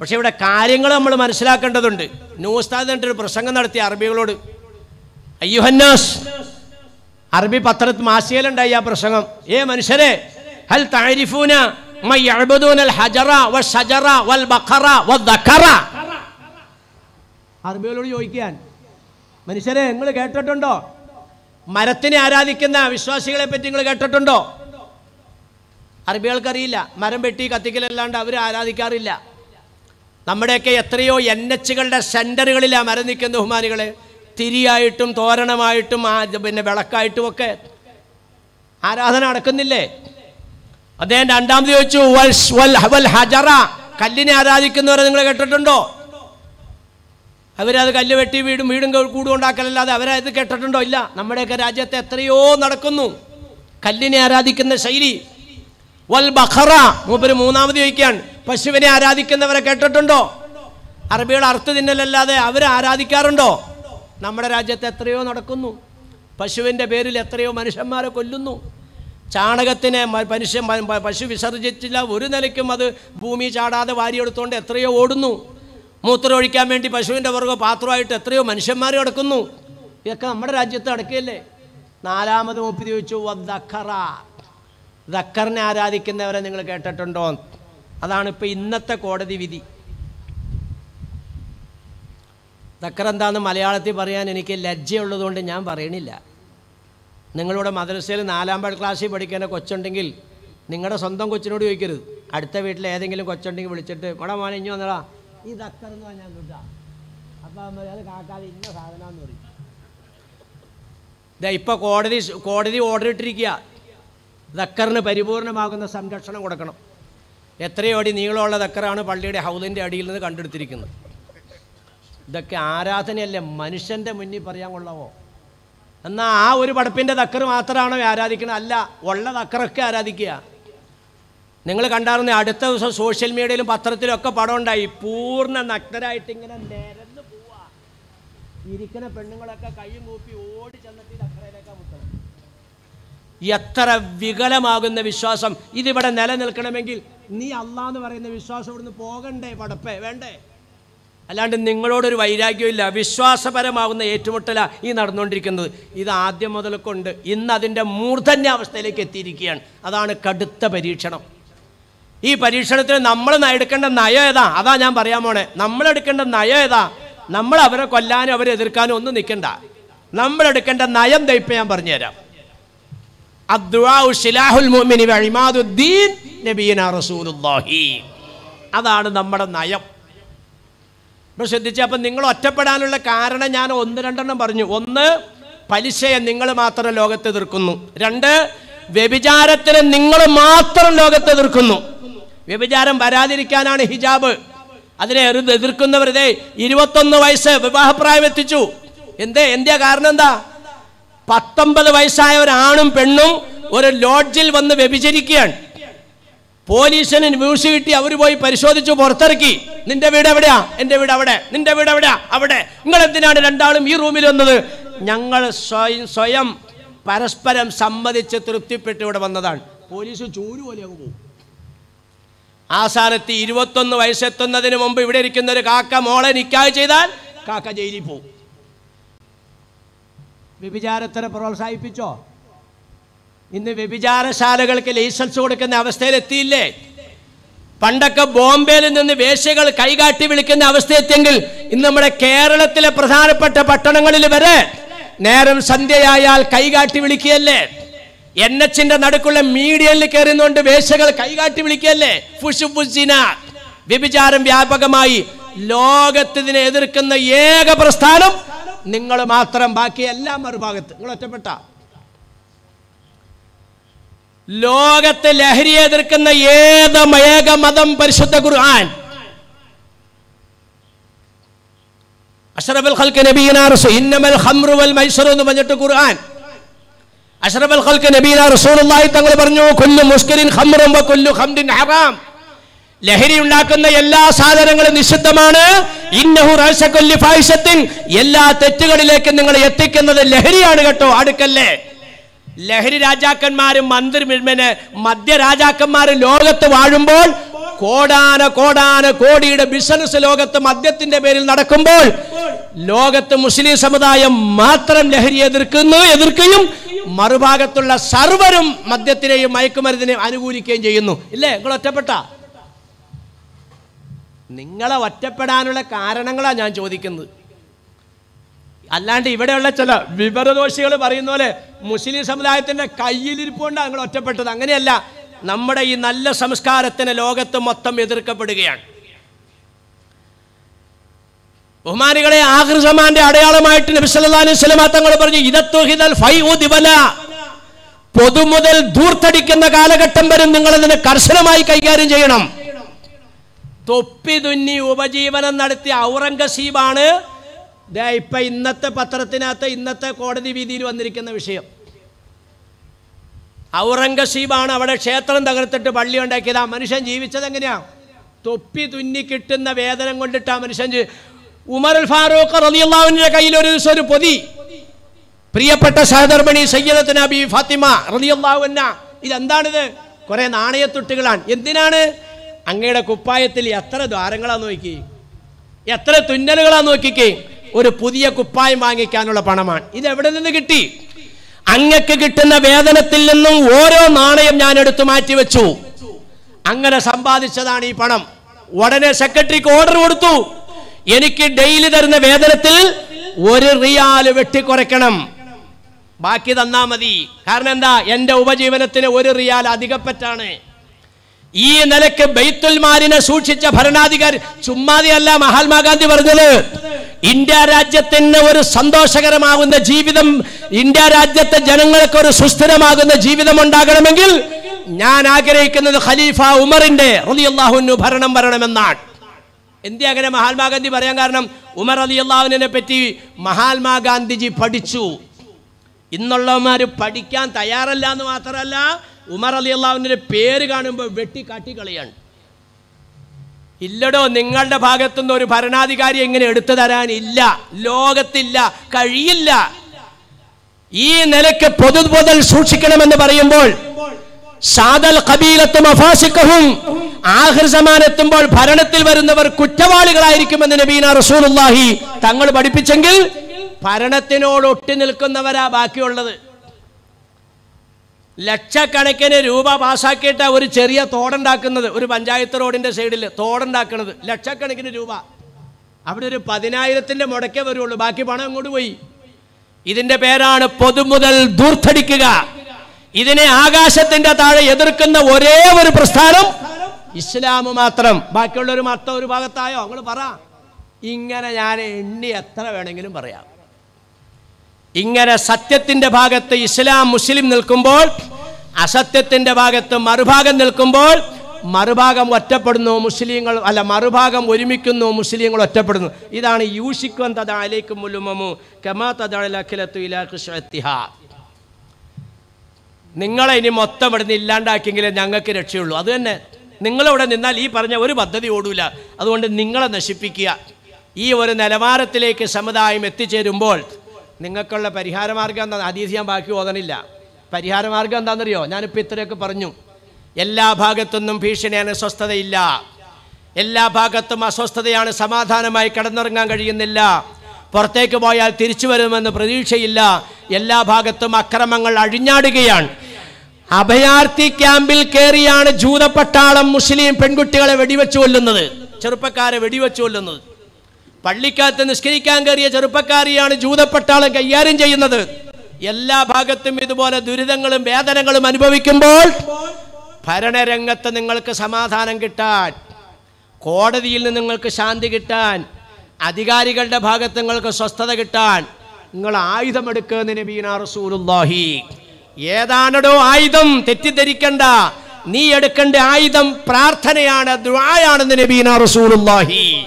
പക്ഷേ ഇവിടെ കാര്യങ്ങൾ നമ്മൾ മനസ്സിലാക്കേണ്ടതുണ്ട്. ന്യൂസ്താദ് എന്നിട്ടൊരു പ്രസംഗം നടത്തി അറബികളോട്. അയ്യുഹന്നാസ്. അറബി പത്രത്തിൽ മാസികയിലുണ്ടായി ആ പ്രസംഗം. ഏ മനുഷ്യരെ ഹൽ താരിഫൂന അറബികളോട് ചോദിക്കാൻ മനുഷ്യരെ നിങ്ങൾ കേട്ടിട്ടുണ്ടോ? മരത്തിനെ ആരാധിക്കുന്ന വിശ്വാസികളെ പറ്റി നിങ്ങൾ കേട്ടിട്ടുണ്ടോ? അറബികൾക്കറിയില്ല മരം വെട്ടി കത്തിക്കലല്ലാണ്ട് അവർ ആരാധിക്കാറില്ല. നമ്മുടെയൊക്കെ എത്രയോ എൻ എച്ചുകളുടെ സെന്ററുകളിലാണ് മരം നിൽക്കുന്ന ബഹുമാനികളെ. തിരിയായിട്ടും തോരണമായിട്ടും പിന്നെ വിളക്കായിട്ടും ഒക്കെ ആരാധന നടക്കുന്നില്ലേ? അദ്ദേഹം രണ്ടാമത് ചോദിച്ചു വൽ വൽ ഹജറ കല്ലിനെ ആരാധിക്കുന്നവരെ നിങ്ങൾ കേട്ടിട്ടുണ്ടോ? അവരത് കല്ല് വെട്ടി വീടും വീടും കൂടും ഉണ്ടാക്കലല്ലാതെ അവരത് കേട്ടിട്ടുണ്ടോ? ഇല്ല. നമ്മുടെയൊക്കെ രാജ്യത്ത് എത്രയോ നടക്കുന്നു. കല്ലിനെ ആരാധിക്കുന്ന ശൈലി. വൽ ബഹറ മൂപ്പര് മൂന്നാമത് ചോദിക്കുകയാണ്. പശുവിനെ ആരാധിക്കുന്നവരെ കേട്ടിട്ടുണ്ടോ? അറബികൾ അർത്ഥ തിന്നലല്ലാതെ അവരെ ആരാധിക്കാറുണ്ടോ? നമ്മുടെ രാജ്യത്ത് എത്രയോ നടക്കുന്നു. പശുവിന്റെ പേരിൽ എത്രയോ മനുഷ്യന്മാരെ കൊല്ലുന്നു. ചാണകത്തിനെ മനുഷ്യൻ പശു വിസർജിച്ചില്ല. ഒരു നിലയ്ക്കും അത് ഭൂമി ചാടാതെ വാരിയെടുത്തുകൊണ്ട് എത്രയോ ഓടുന്നു. മൂത്രം ഒഴിക്കാൻ വേണ്ടി പശുവിന്റെ പുറകെ പാത്രമായിട്ട് എത്രയോ മനുഷ്യന്മാർ കിടക്കുന്നു ഇതൊക്കെ നമ്മുടെ രാജ്യത്ത് നടക്കുകയല്ലേ? നാലാമത് മുപ്പി ചോദിച്ചു വദ്ദഖറ ദക്കറിനെ ആരാധിക്കുന്നവരെ നിങ്ങൾ കേട്ടിട്ടുണ്ടോ? അതാണ് ഇപ്പോൾ ഇന്നത്തെ കോടതി വിധി. ദക്കർ എന്താണെന്ന് മലയാളത്തിൽ പറയാൻ എനിക്ക് ലജ്ജയുള്ളതുകൊണ്ട് ഞാൻ പറയണില്ല. നിങ്ങളുടെ മദ്രസയിൽ നാലാം ക്ലാസ്സിൽ പഠിക്കുന്ന കൊച്ചുണ്ടെങ്കിൽ നിങ്ങളുടെ സ്വന്തം കൊച്ചിനോട് ചോദിക്കരുത്. അടുത്ത വീട്ടിൽ ഏതെങ്കിലും കൊച്ചുണ്ടെങ്കിൽ വിളിച്ചിട്ട് ഇവിടെ മോനെ ഇഞ്ഞു വന്നടാ. ഈ ദക്കർ എന്ന് പറഞ്ഞാൽ കിട്ടാ അപ്പം അത് കാക്കാതെ ഇന്ന സാധനമെന്ന് പറയും. ഇതാ ഇപ്പോൾ കോടതി കോടതി ഓർഡർ ഇട്ടിരിക്കുക ദക്കറിന് പരിപൂർണമാകുന്ന സംരക്ഷണം കൊടുക്കണം. എത്രയോ അടി നീളമുള്ള ദക്കറാണ് പള്ളിയുടെ ഹൗദിന്റെ അടിയിൽ നിന്ന് കണ്ടെടുത്തിരിക്കുന്നത്. ഇതൊക്കെ ആരാധനയല്ലേ? മനുഷ്യന്റെ മുന്നിൽ പറയാൻ കൊള്ളാവോ? എന്നാൽ ആ ഒരു പടപ്പിന്റെ തക്കർ മാത്രമാണോ ആരാധിക്കണം അല്ല ഉള്ള തക്കറൊക്കെ ആരാധിക്കുക. നിങ്ങൾ കണ്ടാറുന്ന അടുത്ത ദിവസം സോഷ്യൽ മീഡിയയിലും പത്രത്തിലും ഒക്കെ പടം ഉണ്ടായി. പൂർണ നഗ്നരായിട്ട് ഇങ്ങനെ നിരന്ന് പോവാ. ഇരിക്കുന്ന പെണ്ണുങ്ങളൊക്കെ കൈയും കൂപ്പി ഓടി ചെന്നിട്ട് ഈ മുട്ടണം എത്ര വികലമാകുന്ന വിശ്വാസം. ഇതിവിടെ നിലനിൽക്കണമെങ്കിൽ നീ അള്ളാന്ന് പറയുന്ന വിശ്വാസം ഇവിടുന്ന് പോകണ്ടേ പടപ്പേ? വേണ്ടേ? അല്ലാണ്ട് നിങ്ങളോടൊരു വൈരാഗ്യമില്ല വിശ്വാസപരമാകുന്ന ഏറ്റുമുട്ടല ഈ നടന്നുകൊണ്ടിരിക്കുന്നത്. ഇത് ആദ്യം മുതൽക്കൊണ്ട് ഇന്ന് അതിന്റെ മൂർധന്യാവസ്ഥയിലേക്ക് എത്തിയിരിക്കുകയാണ്. അതാണ് കടുത്ത പരീക്ഷണം. ഈ പരീക്ഷണത്തിൽ നമ്മൾ എടുക്കേണ്ട നയം ഏതാ? അതാ ഞാൻ പറയാൻ പോണേ. നമ്മൾ എടുക്കേണ്ട നയം ഏതാ? നമ്മൾ അവരെ കൊല്ലാനും അവരെ എതിർക്കാനും ഒന്നും നിൽക്കണ്ട. നമ്മൾ എടുക്കേണ്ട നയം ദൈപ്പം ഞാൻ പറഞ്ഞുതരാം അതാണ് നമ്മുടെ നയം. ഇപ്പോൾ ശ്രദ്ധിച്ച അപ്പം നിങ്ങൾ ഒറ്റപ്പെടാനുള്ള കാരണം ഞാൻ ഒന്ന് രണ്ടെണ്ണം പറഞ്ഞു. ഒന്ന് പലിശയെ നിങ്ങൾ മാത്രം ലോകത്ത് എതിർക്കുന്നു. രണ്ട് വ്യഭിചാരത്തിന് നിങ്ങൾ മാത്രം ലോകത്ത് എതിർക്കുന്നു. വ്യഭിചാരം വരാതിരിക്കാനാണ് ഹിജാബ്. അതിനെ എതിർ- എതിർക്കുന്നവരുടെ ഇരുപത്തൊന്ന് വയസ്സ് വിവാഹപ്രായം എത്തിച്ചു. എന്തേ എന്തിയാ കാരണം എന്താ? പത്തൊമ്പത് വയസ്സായ ഒരാണും പെണ്ണും ഒരു ലോഡ്ജിൽ വന്ന് വ്യഭിചരിക്കുകയാണ്. പോലീസിന് ന്യൂസ് കിട്ടി അവർ പോയി പരിശോധിച്ചു പുറത്തിറക്കി. നിന്റെ വീട് എവിടെയാ? എന്റെ വീട് അവിടെ. നിന്റെ വീട് എവിടെയാ? അവിടെ. നിങ്ങൾ എന്തിനാണ് രണ്ടാളും ഈ റൂമിൽ വന്നത്? ഞങ്ങൾ സ്വയം സ്വയം പരസ്പരം സമ്മതിച്ച് തൃപ്തിപ്പെട്ട് ഇവിടെ വന്നതാണ്. പോലീസ് ചോരു പോലെ അങ്ങ് പോകും. ആ സ്ഥാനത്ത് ഇരുപത്തൊന്ന് വയസ്സെത്തുന്നതിന് മുമ്പ് ഇവിടെ ഇരിക്കുന്ന ഒരു കാക്ക മോളെ നിക്കാഹ് ചെയ്താൽ കാക്ക ജയിലിൽ പോകും. വ്യഭിചാരത്തിനെ പ്രോത്സാഹിപ്പിച്ചോ? ഇന്ന് വ്യഭിചാരശാലകൾക്ക് ലൈസൻസ് കൊടുക്കുന്ന അവസ്ഥയിലെത്തിയില്ലേ? പണ്ടൊക്കെ ബോംബെയിൽ നിന്ന് വേശ്യകൾ കൈകാട്ടി വിളിക്കുന്ന അവസ്ഥയെത്തിയെങ്കിൽ ഇന്ന് നമ്മുടെ കേരളത്തിലെ പ്രധാനപ്പെട്ട പട്ടണങ്ങളിൽ വരെ നേരം സന്ധ്യയായാൽ കൈകാട്ടി വിളിക്കുകയല്ലേ? എൻ എച്ചിന്റെ നടുക്കുള്ള മീഡിയയിൽ കയറുന്നുകൊണ്ട് വേശ്യകൾ കൈകാട്ടി വിളിക്കുകയല്ലേ? ഫുഷുഫുസിന വ്യഭിചാരം വ്യാപകമായി ലോകത്തിനെ എതിർക്കുന്ന ഏക പ്രസ്ഥാനം നിങ്ങൾ മാത്രം. ബാക്കി എല്ലാം മറുഭാഗത്ത്. നിങ്ങൾ ഒറ്റപ്പെട്ട. ലോകത്ത് ലഹരിയെ എതിർക്കുന്ന ഏത് ഏക മതം പരിശുദ്ധ ഖുർആൻ? അഷ്റഫുൽ ഖൽക്ക് നബീന റസൂ ഇന്നമൽ ഖംറു വൽ മൈസറു എന്ന് പറഞ്ഞിട്ട് ഖുർആൻ. അഷ്റഫുൽ ഖൽക്ക് നബീന റസൂലുള്ളാഹി തങ്ങൾ പറഞ്ഞു കുല്ലു മുസ്കിരിൻ ഖംറും വ കുല്ലു ഖംദിൻ ഹറാം. ലഹരി ഉണ്ടാക്കുന്ന എല്ലാ സാധനങ്ങളും നിഷിദ്ധമാണ്. എല്ലാ തെറ്റുകളിലേക്കും നിങ്ങൾ എത്തിക്കുന്നത് ലഹരിയാണ് കേട്ടോ അടുക്കല്ലേ? ലഹരി രാജാക്കന്മാരും മന്ത്രി പിന്നെ മദ്യ ലോകത്ത് വാഴുമ്പോൾ കോടാന കോടാന കോടിയുടെ ബിസിനസ് ലോകത്ത് മദ്യത്തിന്റെ പേരിൽ നടക്കുമ്പോൾ ലോകത്ത് മുസ്ലിം സമുദായം മാത്രം ലഹരി എതിർക്കുന്നു എതിർക്കുകയും മറുഭാഗത്തുള്ള സർവരും മദ്യത്തിനെയും മയക്കുമരുന്നിനെയും അനുകൂലിക്കുകയും ചെയ്യുന്നു. ഇല്ലേ? നിങ്ങൾ ഒറ്റപ്പെട്ട? നിങ്ങളെ ഒറ്റപ്പെടാനുള്ള കാരണങ്ങളാണ് ഞാൻ ചോദിക്കുന്നത്. അല്ലാണ്ട് ഇവിടെയുള്ള ചില വിവരദോഷികൾ പറയുന്ന പോലെ മുസ്ലിം സമുദായത്തിന്റെ കയ്യിലിരിപ്പുകൊണ്ടാണ് നിങ്ങൾ ഒറ്റപ്പെട്ടത് അങ്ങനെയല്ല. നമ്മുടെ ഈ നല്ല സംസ്കാരത്തിന് ലോകത്ത് മൊത്തം എതിർക്കപ്പെടുകയാണ്. ബഹുമാനികളെ ആഹൃസമാന്റെ അടയാളമായിട്ട് നബി സല്ലല്ലാഹു അലൈഹി തങ്ങൾ പറഞ്ഞു ഇതത്വഹിതൽ പൊതുമുതൽ ദൂർത്തടിക്കുന്ന കാലഘട്ടം വരും നിങ്ങൾ അതിനെ കർശനമായി കൈകാര്യം ചെയ്യണം. തൊപ്പി തുന്നി ഉപജീവനം നടത്തിയ ഔറംഗസീബാണ് ദേ ഇപ്പം ഇന്നത്തെ പത്രത്തിനകത്ത് ഇന്നത്തെ കോടതി വീതിയിൽ വന്നിരിക്കുന്ന വിഷയം. ഔറംഗസീബാണ് അവിടെ ക്ഷേത്രം തകർത്തിട്ട് പള്ളി ഉണ്ടാക്കിയത്. ആ മനുഷ്യൻ ജീവിച്ചത് എങ്ങനെയാ? തൊപ്പി തുന്നി കിട്ടുന്ന വേതനം കൊണ്ടിട്ട് ആ മനുഷ്യൻ ഉമർ ഫാറൂഖ് റളിയല്ലാഹുവിന്റെ കയ്യിൽ ഒരു ദിവസം ഒരു പൊതി. പ്രിയപ്പെട്ട സഹദർബണി സയ്യദത്തിന് അബി ഫാത്തിമ അൻഹ. ഇതെന്താണിത്? കുറെ നാണയത്തുട്ടുകളാണ്. എന്തിനാണ്? അങ്ങയുടെ കുപ്പായത്തിൽ എത്ര ദ്വാരങ്ങളാ നോക്കി എത്ര തുന്നലുകളാ നോക്കിക്കേ? ഒരു പുതിയ കുപ്പായം വാങ്ങിക്കാനുള്ള പണമാണ്. ഇത് എവിടെ നിന്ന് കിട്ടി? അങ്ങക്ക് കിട്ടുന്ന വേതനത്തിൽ നിന്നും ഓരോ നാണയം ഞാൻ എടുത്തു മാറ്റി വെച്ചു. അങ്ങനെ സമ്പാദിച്ചതാണ് ഈ പണം. ഉടനെ സെക്രട്ടറിക്ക് ഓർഡർ കൊടുത്തു. എനിക്ക് ഡെയിലി തരുന്ന വേതനത്തിൽ ഒരു റിയാൽ വെട്ടിക്കുറയ്ക്കണം ബാക്കി തന്നാ മതി. കാരണം എന്താ? എന്റെ ഉപജീവനത്തിന് ഒരു റിയാൽ അധികപ്പറ്റാണ്. ഈ നിലയ്ക്ക് ബൈത്തുൽമാരിനെ സൂക്ഷിച്ച ഭരണാധികാരി ചുമ്മാതെയല്ല മഹാത്മാഗാന്ധി പറഞ്ഞത്. ഇന്ത്യ രാജ്യത്തിന് ഒരു സന്തോഷകരമാകുന്ന ജീവിതം ഇന്ത്യ രാജ്യത്തെ ജനങ്ങൾക്ക് ഒരു സുസ്ഥിരമാകുന്ന ജീവിതം ഉണ്ടാകണമെങ്കിൽ ഞാൻ ആഗ്രഹിക്കുന്നത് ഖലീഫ ഉമറിന്റെ റലിയല്ലാഹുനു ഭരണം വരണമെന്നാണ്. എന്തി അങ്ങനെ മഹാത്മാഗാന്ധി പറയാൻ കാരണം? ഉമർ അലി പറ്റി മഹാത്മാഗാന്ധിജി പഠിച്ചു. ഇന്നുള്ളവന്മാർ പഠിക്കാൻ തയ്യാറല്ല എന്ന് മാത്രമല്ല ഉമർ അലി അള്ളാഹുവിന്റെ പേര് കാണുമ്പോൾ വെട്ടി കാട്ടിക്കളയാണ് ഇല്ലടോ നിങ്ങളുടെ ഭാഗത്തുനിന്ന് ഒരു ഭരണാധികാരി എങ്ങനെ എടുത്തു തരാനില്ല ലോകത്തില്ല കഴിയില്ല. ഈ നിലയ്ക്ക് പൊതു പൊതൽ സൂക്ഷിക്കണമെന്ന് പറയുമ്പോൾ സാദൽ കബീലത്തും ആഹിർ ഭരണത്തിൽ വരുന്നവർ കുറ്റവാളികളായിരിക്കുമെന്ന് നബീന റസൂലുള്ളാഹി തങ്ങൾ പഠിപ്പിച്ചെങ്കിൽ ഭരണത്തിനോട് ഒട്ടി നിൽക്കുന്നവരാ ബാക്കിയുള്ളത്. ലക്ഷക്കണക്കിന് രൂപ പാസാക്കിയിട്ട് ഒരു ചെറിയ തോടുണ്ടാക്കുന്നത് ഒരു പഞ്ചായത്ത് റോഡിന്റെ സൈഡിൽ തോടുണ്ടാക്കുന്നത് ലക്ഷക്കണക്കിന് രൂപ. അവിടെ ഒരു പതിനായിരത്തിന്റെ മുടക്കേ വരുള്ളൂ. ബാക്കി പണം അങ്ങോട്ട് പോയി. ഇതിന്റെ പേരാണ് പൊതുമുതൽ ദൂർത്തടിക്കുക ഇതിനെ ആകാശത്തിന്റെ താഴെ എതിർക്കുന്ന ഒരേ ഒരു പ്രസ്ഥാനം ഇസ്ലാം മാത്രം. ബാക്കിയുള്ളവർ മത്ത ഒരു ഭാഗത്തായോ? നിങ്ങൾ പറ. ഇങ്ങനെ ഞാൻ എണ്ണി എത്ര വേണമെങ്കിലും പറയാം. ഇങ്ങനെ സത്യത്തിന്റെ ഭാഗത്ത് ഇസ്ലാം മുസ്ലിം നിൽക്കുമ്പോൾ അസത്യത്തിന്റെ ഭാഗത്ത് മറുഭാഗം നിൽക്കുമ്പോൾ മറുഭാഗം ഒറ്റപ്പെടുന്നു മുസ്ലിങ്ങൾ അല്ല മറുഭാഗം ഒരുമിക്കുന്നു മുസ്ലിങ്ങൾ ഒറ്റപ്പെടുന്നു. ഇതാണ് യൂഷിക്വൻ തദ അലേക്കും മുലുമമു കമാ തദലഖിലത്തു നിങ്ങളെ ഇനി മൊത്തം ഇവിടുന്ന് ഇല്ലാണ്ടാക്കിയെങ്കിലേ ഞങ്ങൾക്ക് രക്ഷയുള്ളൂ. അത് തന്നെ. നിങ്ങളിവിടെ നിന്നാൽ ഈ പറഞ്ഞ ഒരു പദ്ധതി ഓടൂല. അതുകൊണ്ട് നിങ്ങളെ നശിപ്പിക്കുക. ഈ ഒരു നിലവാരത്തിലേക്ക് സമുദായം എത്തിച്ചേരുമ്പോൾ നിങ്ങൾക്കുള്ള പരിഹാരമാർഗം എന്താ? അതീസ് ഞാൻ ബാക്കി ഓതണില്ല. പരിഹാരമാർഗം എന്താണെന്നറിയോ? ഞാനിപ്പോൾ ഇത്രയൊക്കെ പറഞ്ഞു. എല്ലാ ഭാഗത്തുനിന്നും ഭീഷണിയാണ് സ്വസ്ഥതയില്ല. എല്ലാ ഭാഗത്തും അസ്വസ്ഥതയാണ് സമാധാനമായി കടന്നിറങ്ങാൻ കഴിയുന്നില്ല. പുറത്തേക്ക് പോയാൽ തിരിച്ചു വരുമെന്ന് പ്രതീക്ഷയില്ല. എല്ലാ ഭാഗത്തും അക്രമങ്ങൾ അഴിഞ്ഞാടുകയാണ്. അഭയാർത്ഥി ക്യാമ്പിൽ കയറിയാണ് ജൂതപ്പട്ടാളം മുസ്ലിം പെൺകുട്ടികളെ വെടിവെച്ചു കൊല്ലുന്നത്. ചെറുപ്പക്കാരെ വെടിവെച്ചു കൊല്ലുന്നത്. പള്ളിക്കകത്ത് നിഷ്കരിക്കാൻ കയറിയ ചെറുപ്പക്കാരിയാണ് ജൂതപ്പെട്ടാളും കൈകാര്യം ചെയ്യുന്നത്. എല്ലാ ഭാഗത്തും ഇതുപോലെ ദുരിതങ്ങളും വേദനകളും അനുഭവിക്കുമ്പോൾ ഭരണരംഗത്ത് നിങ്ങൾക്ക് സമാധാനം കിട്ടാൻ കോടതിയിൽ നിന്ന് നിങ്ങൾക്ക് ശാന്തി കിട്ടാൻ അധികാരികളുടെ ഭാഗത്ത് നിങ്ങൾക്ക് സ്വസ്ഥത കിട്ടാൻ നിങ്ങൾ ആയുധമെടുക്കുന്ന നബീന റസൂലുള്ളാഹി. ഏതാണടോ ആയുധം? തെറ്റിദ്ധരിക്കണ്ട. നീ എടുക്കേണ്ട ആയുധം പ്രാർത്ഥനയാണ് ദുആയാണെന്ന് നബീന റസൂലുള്ളാഹി.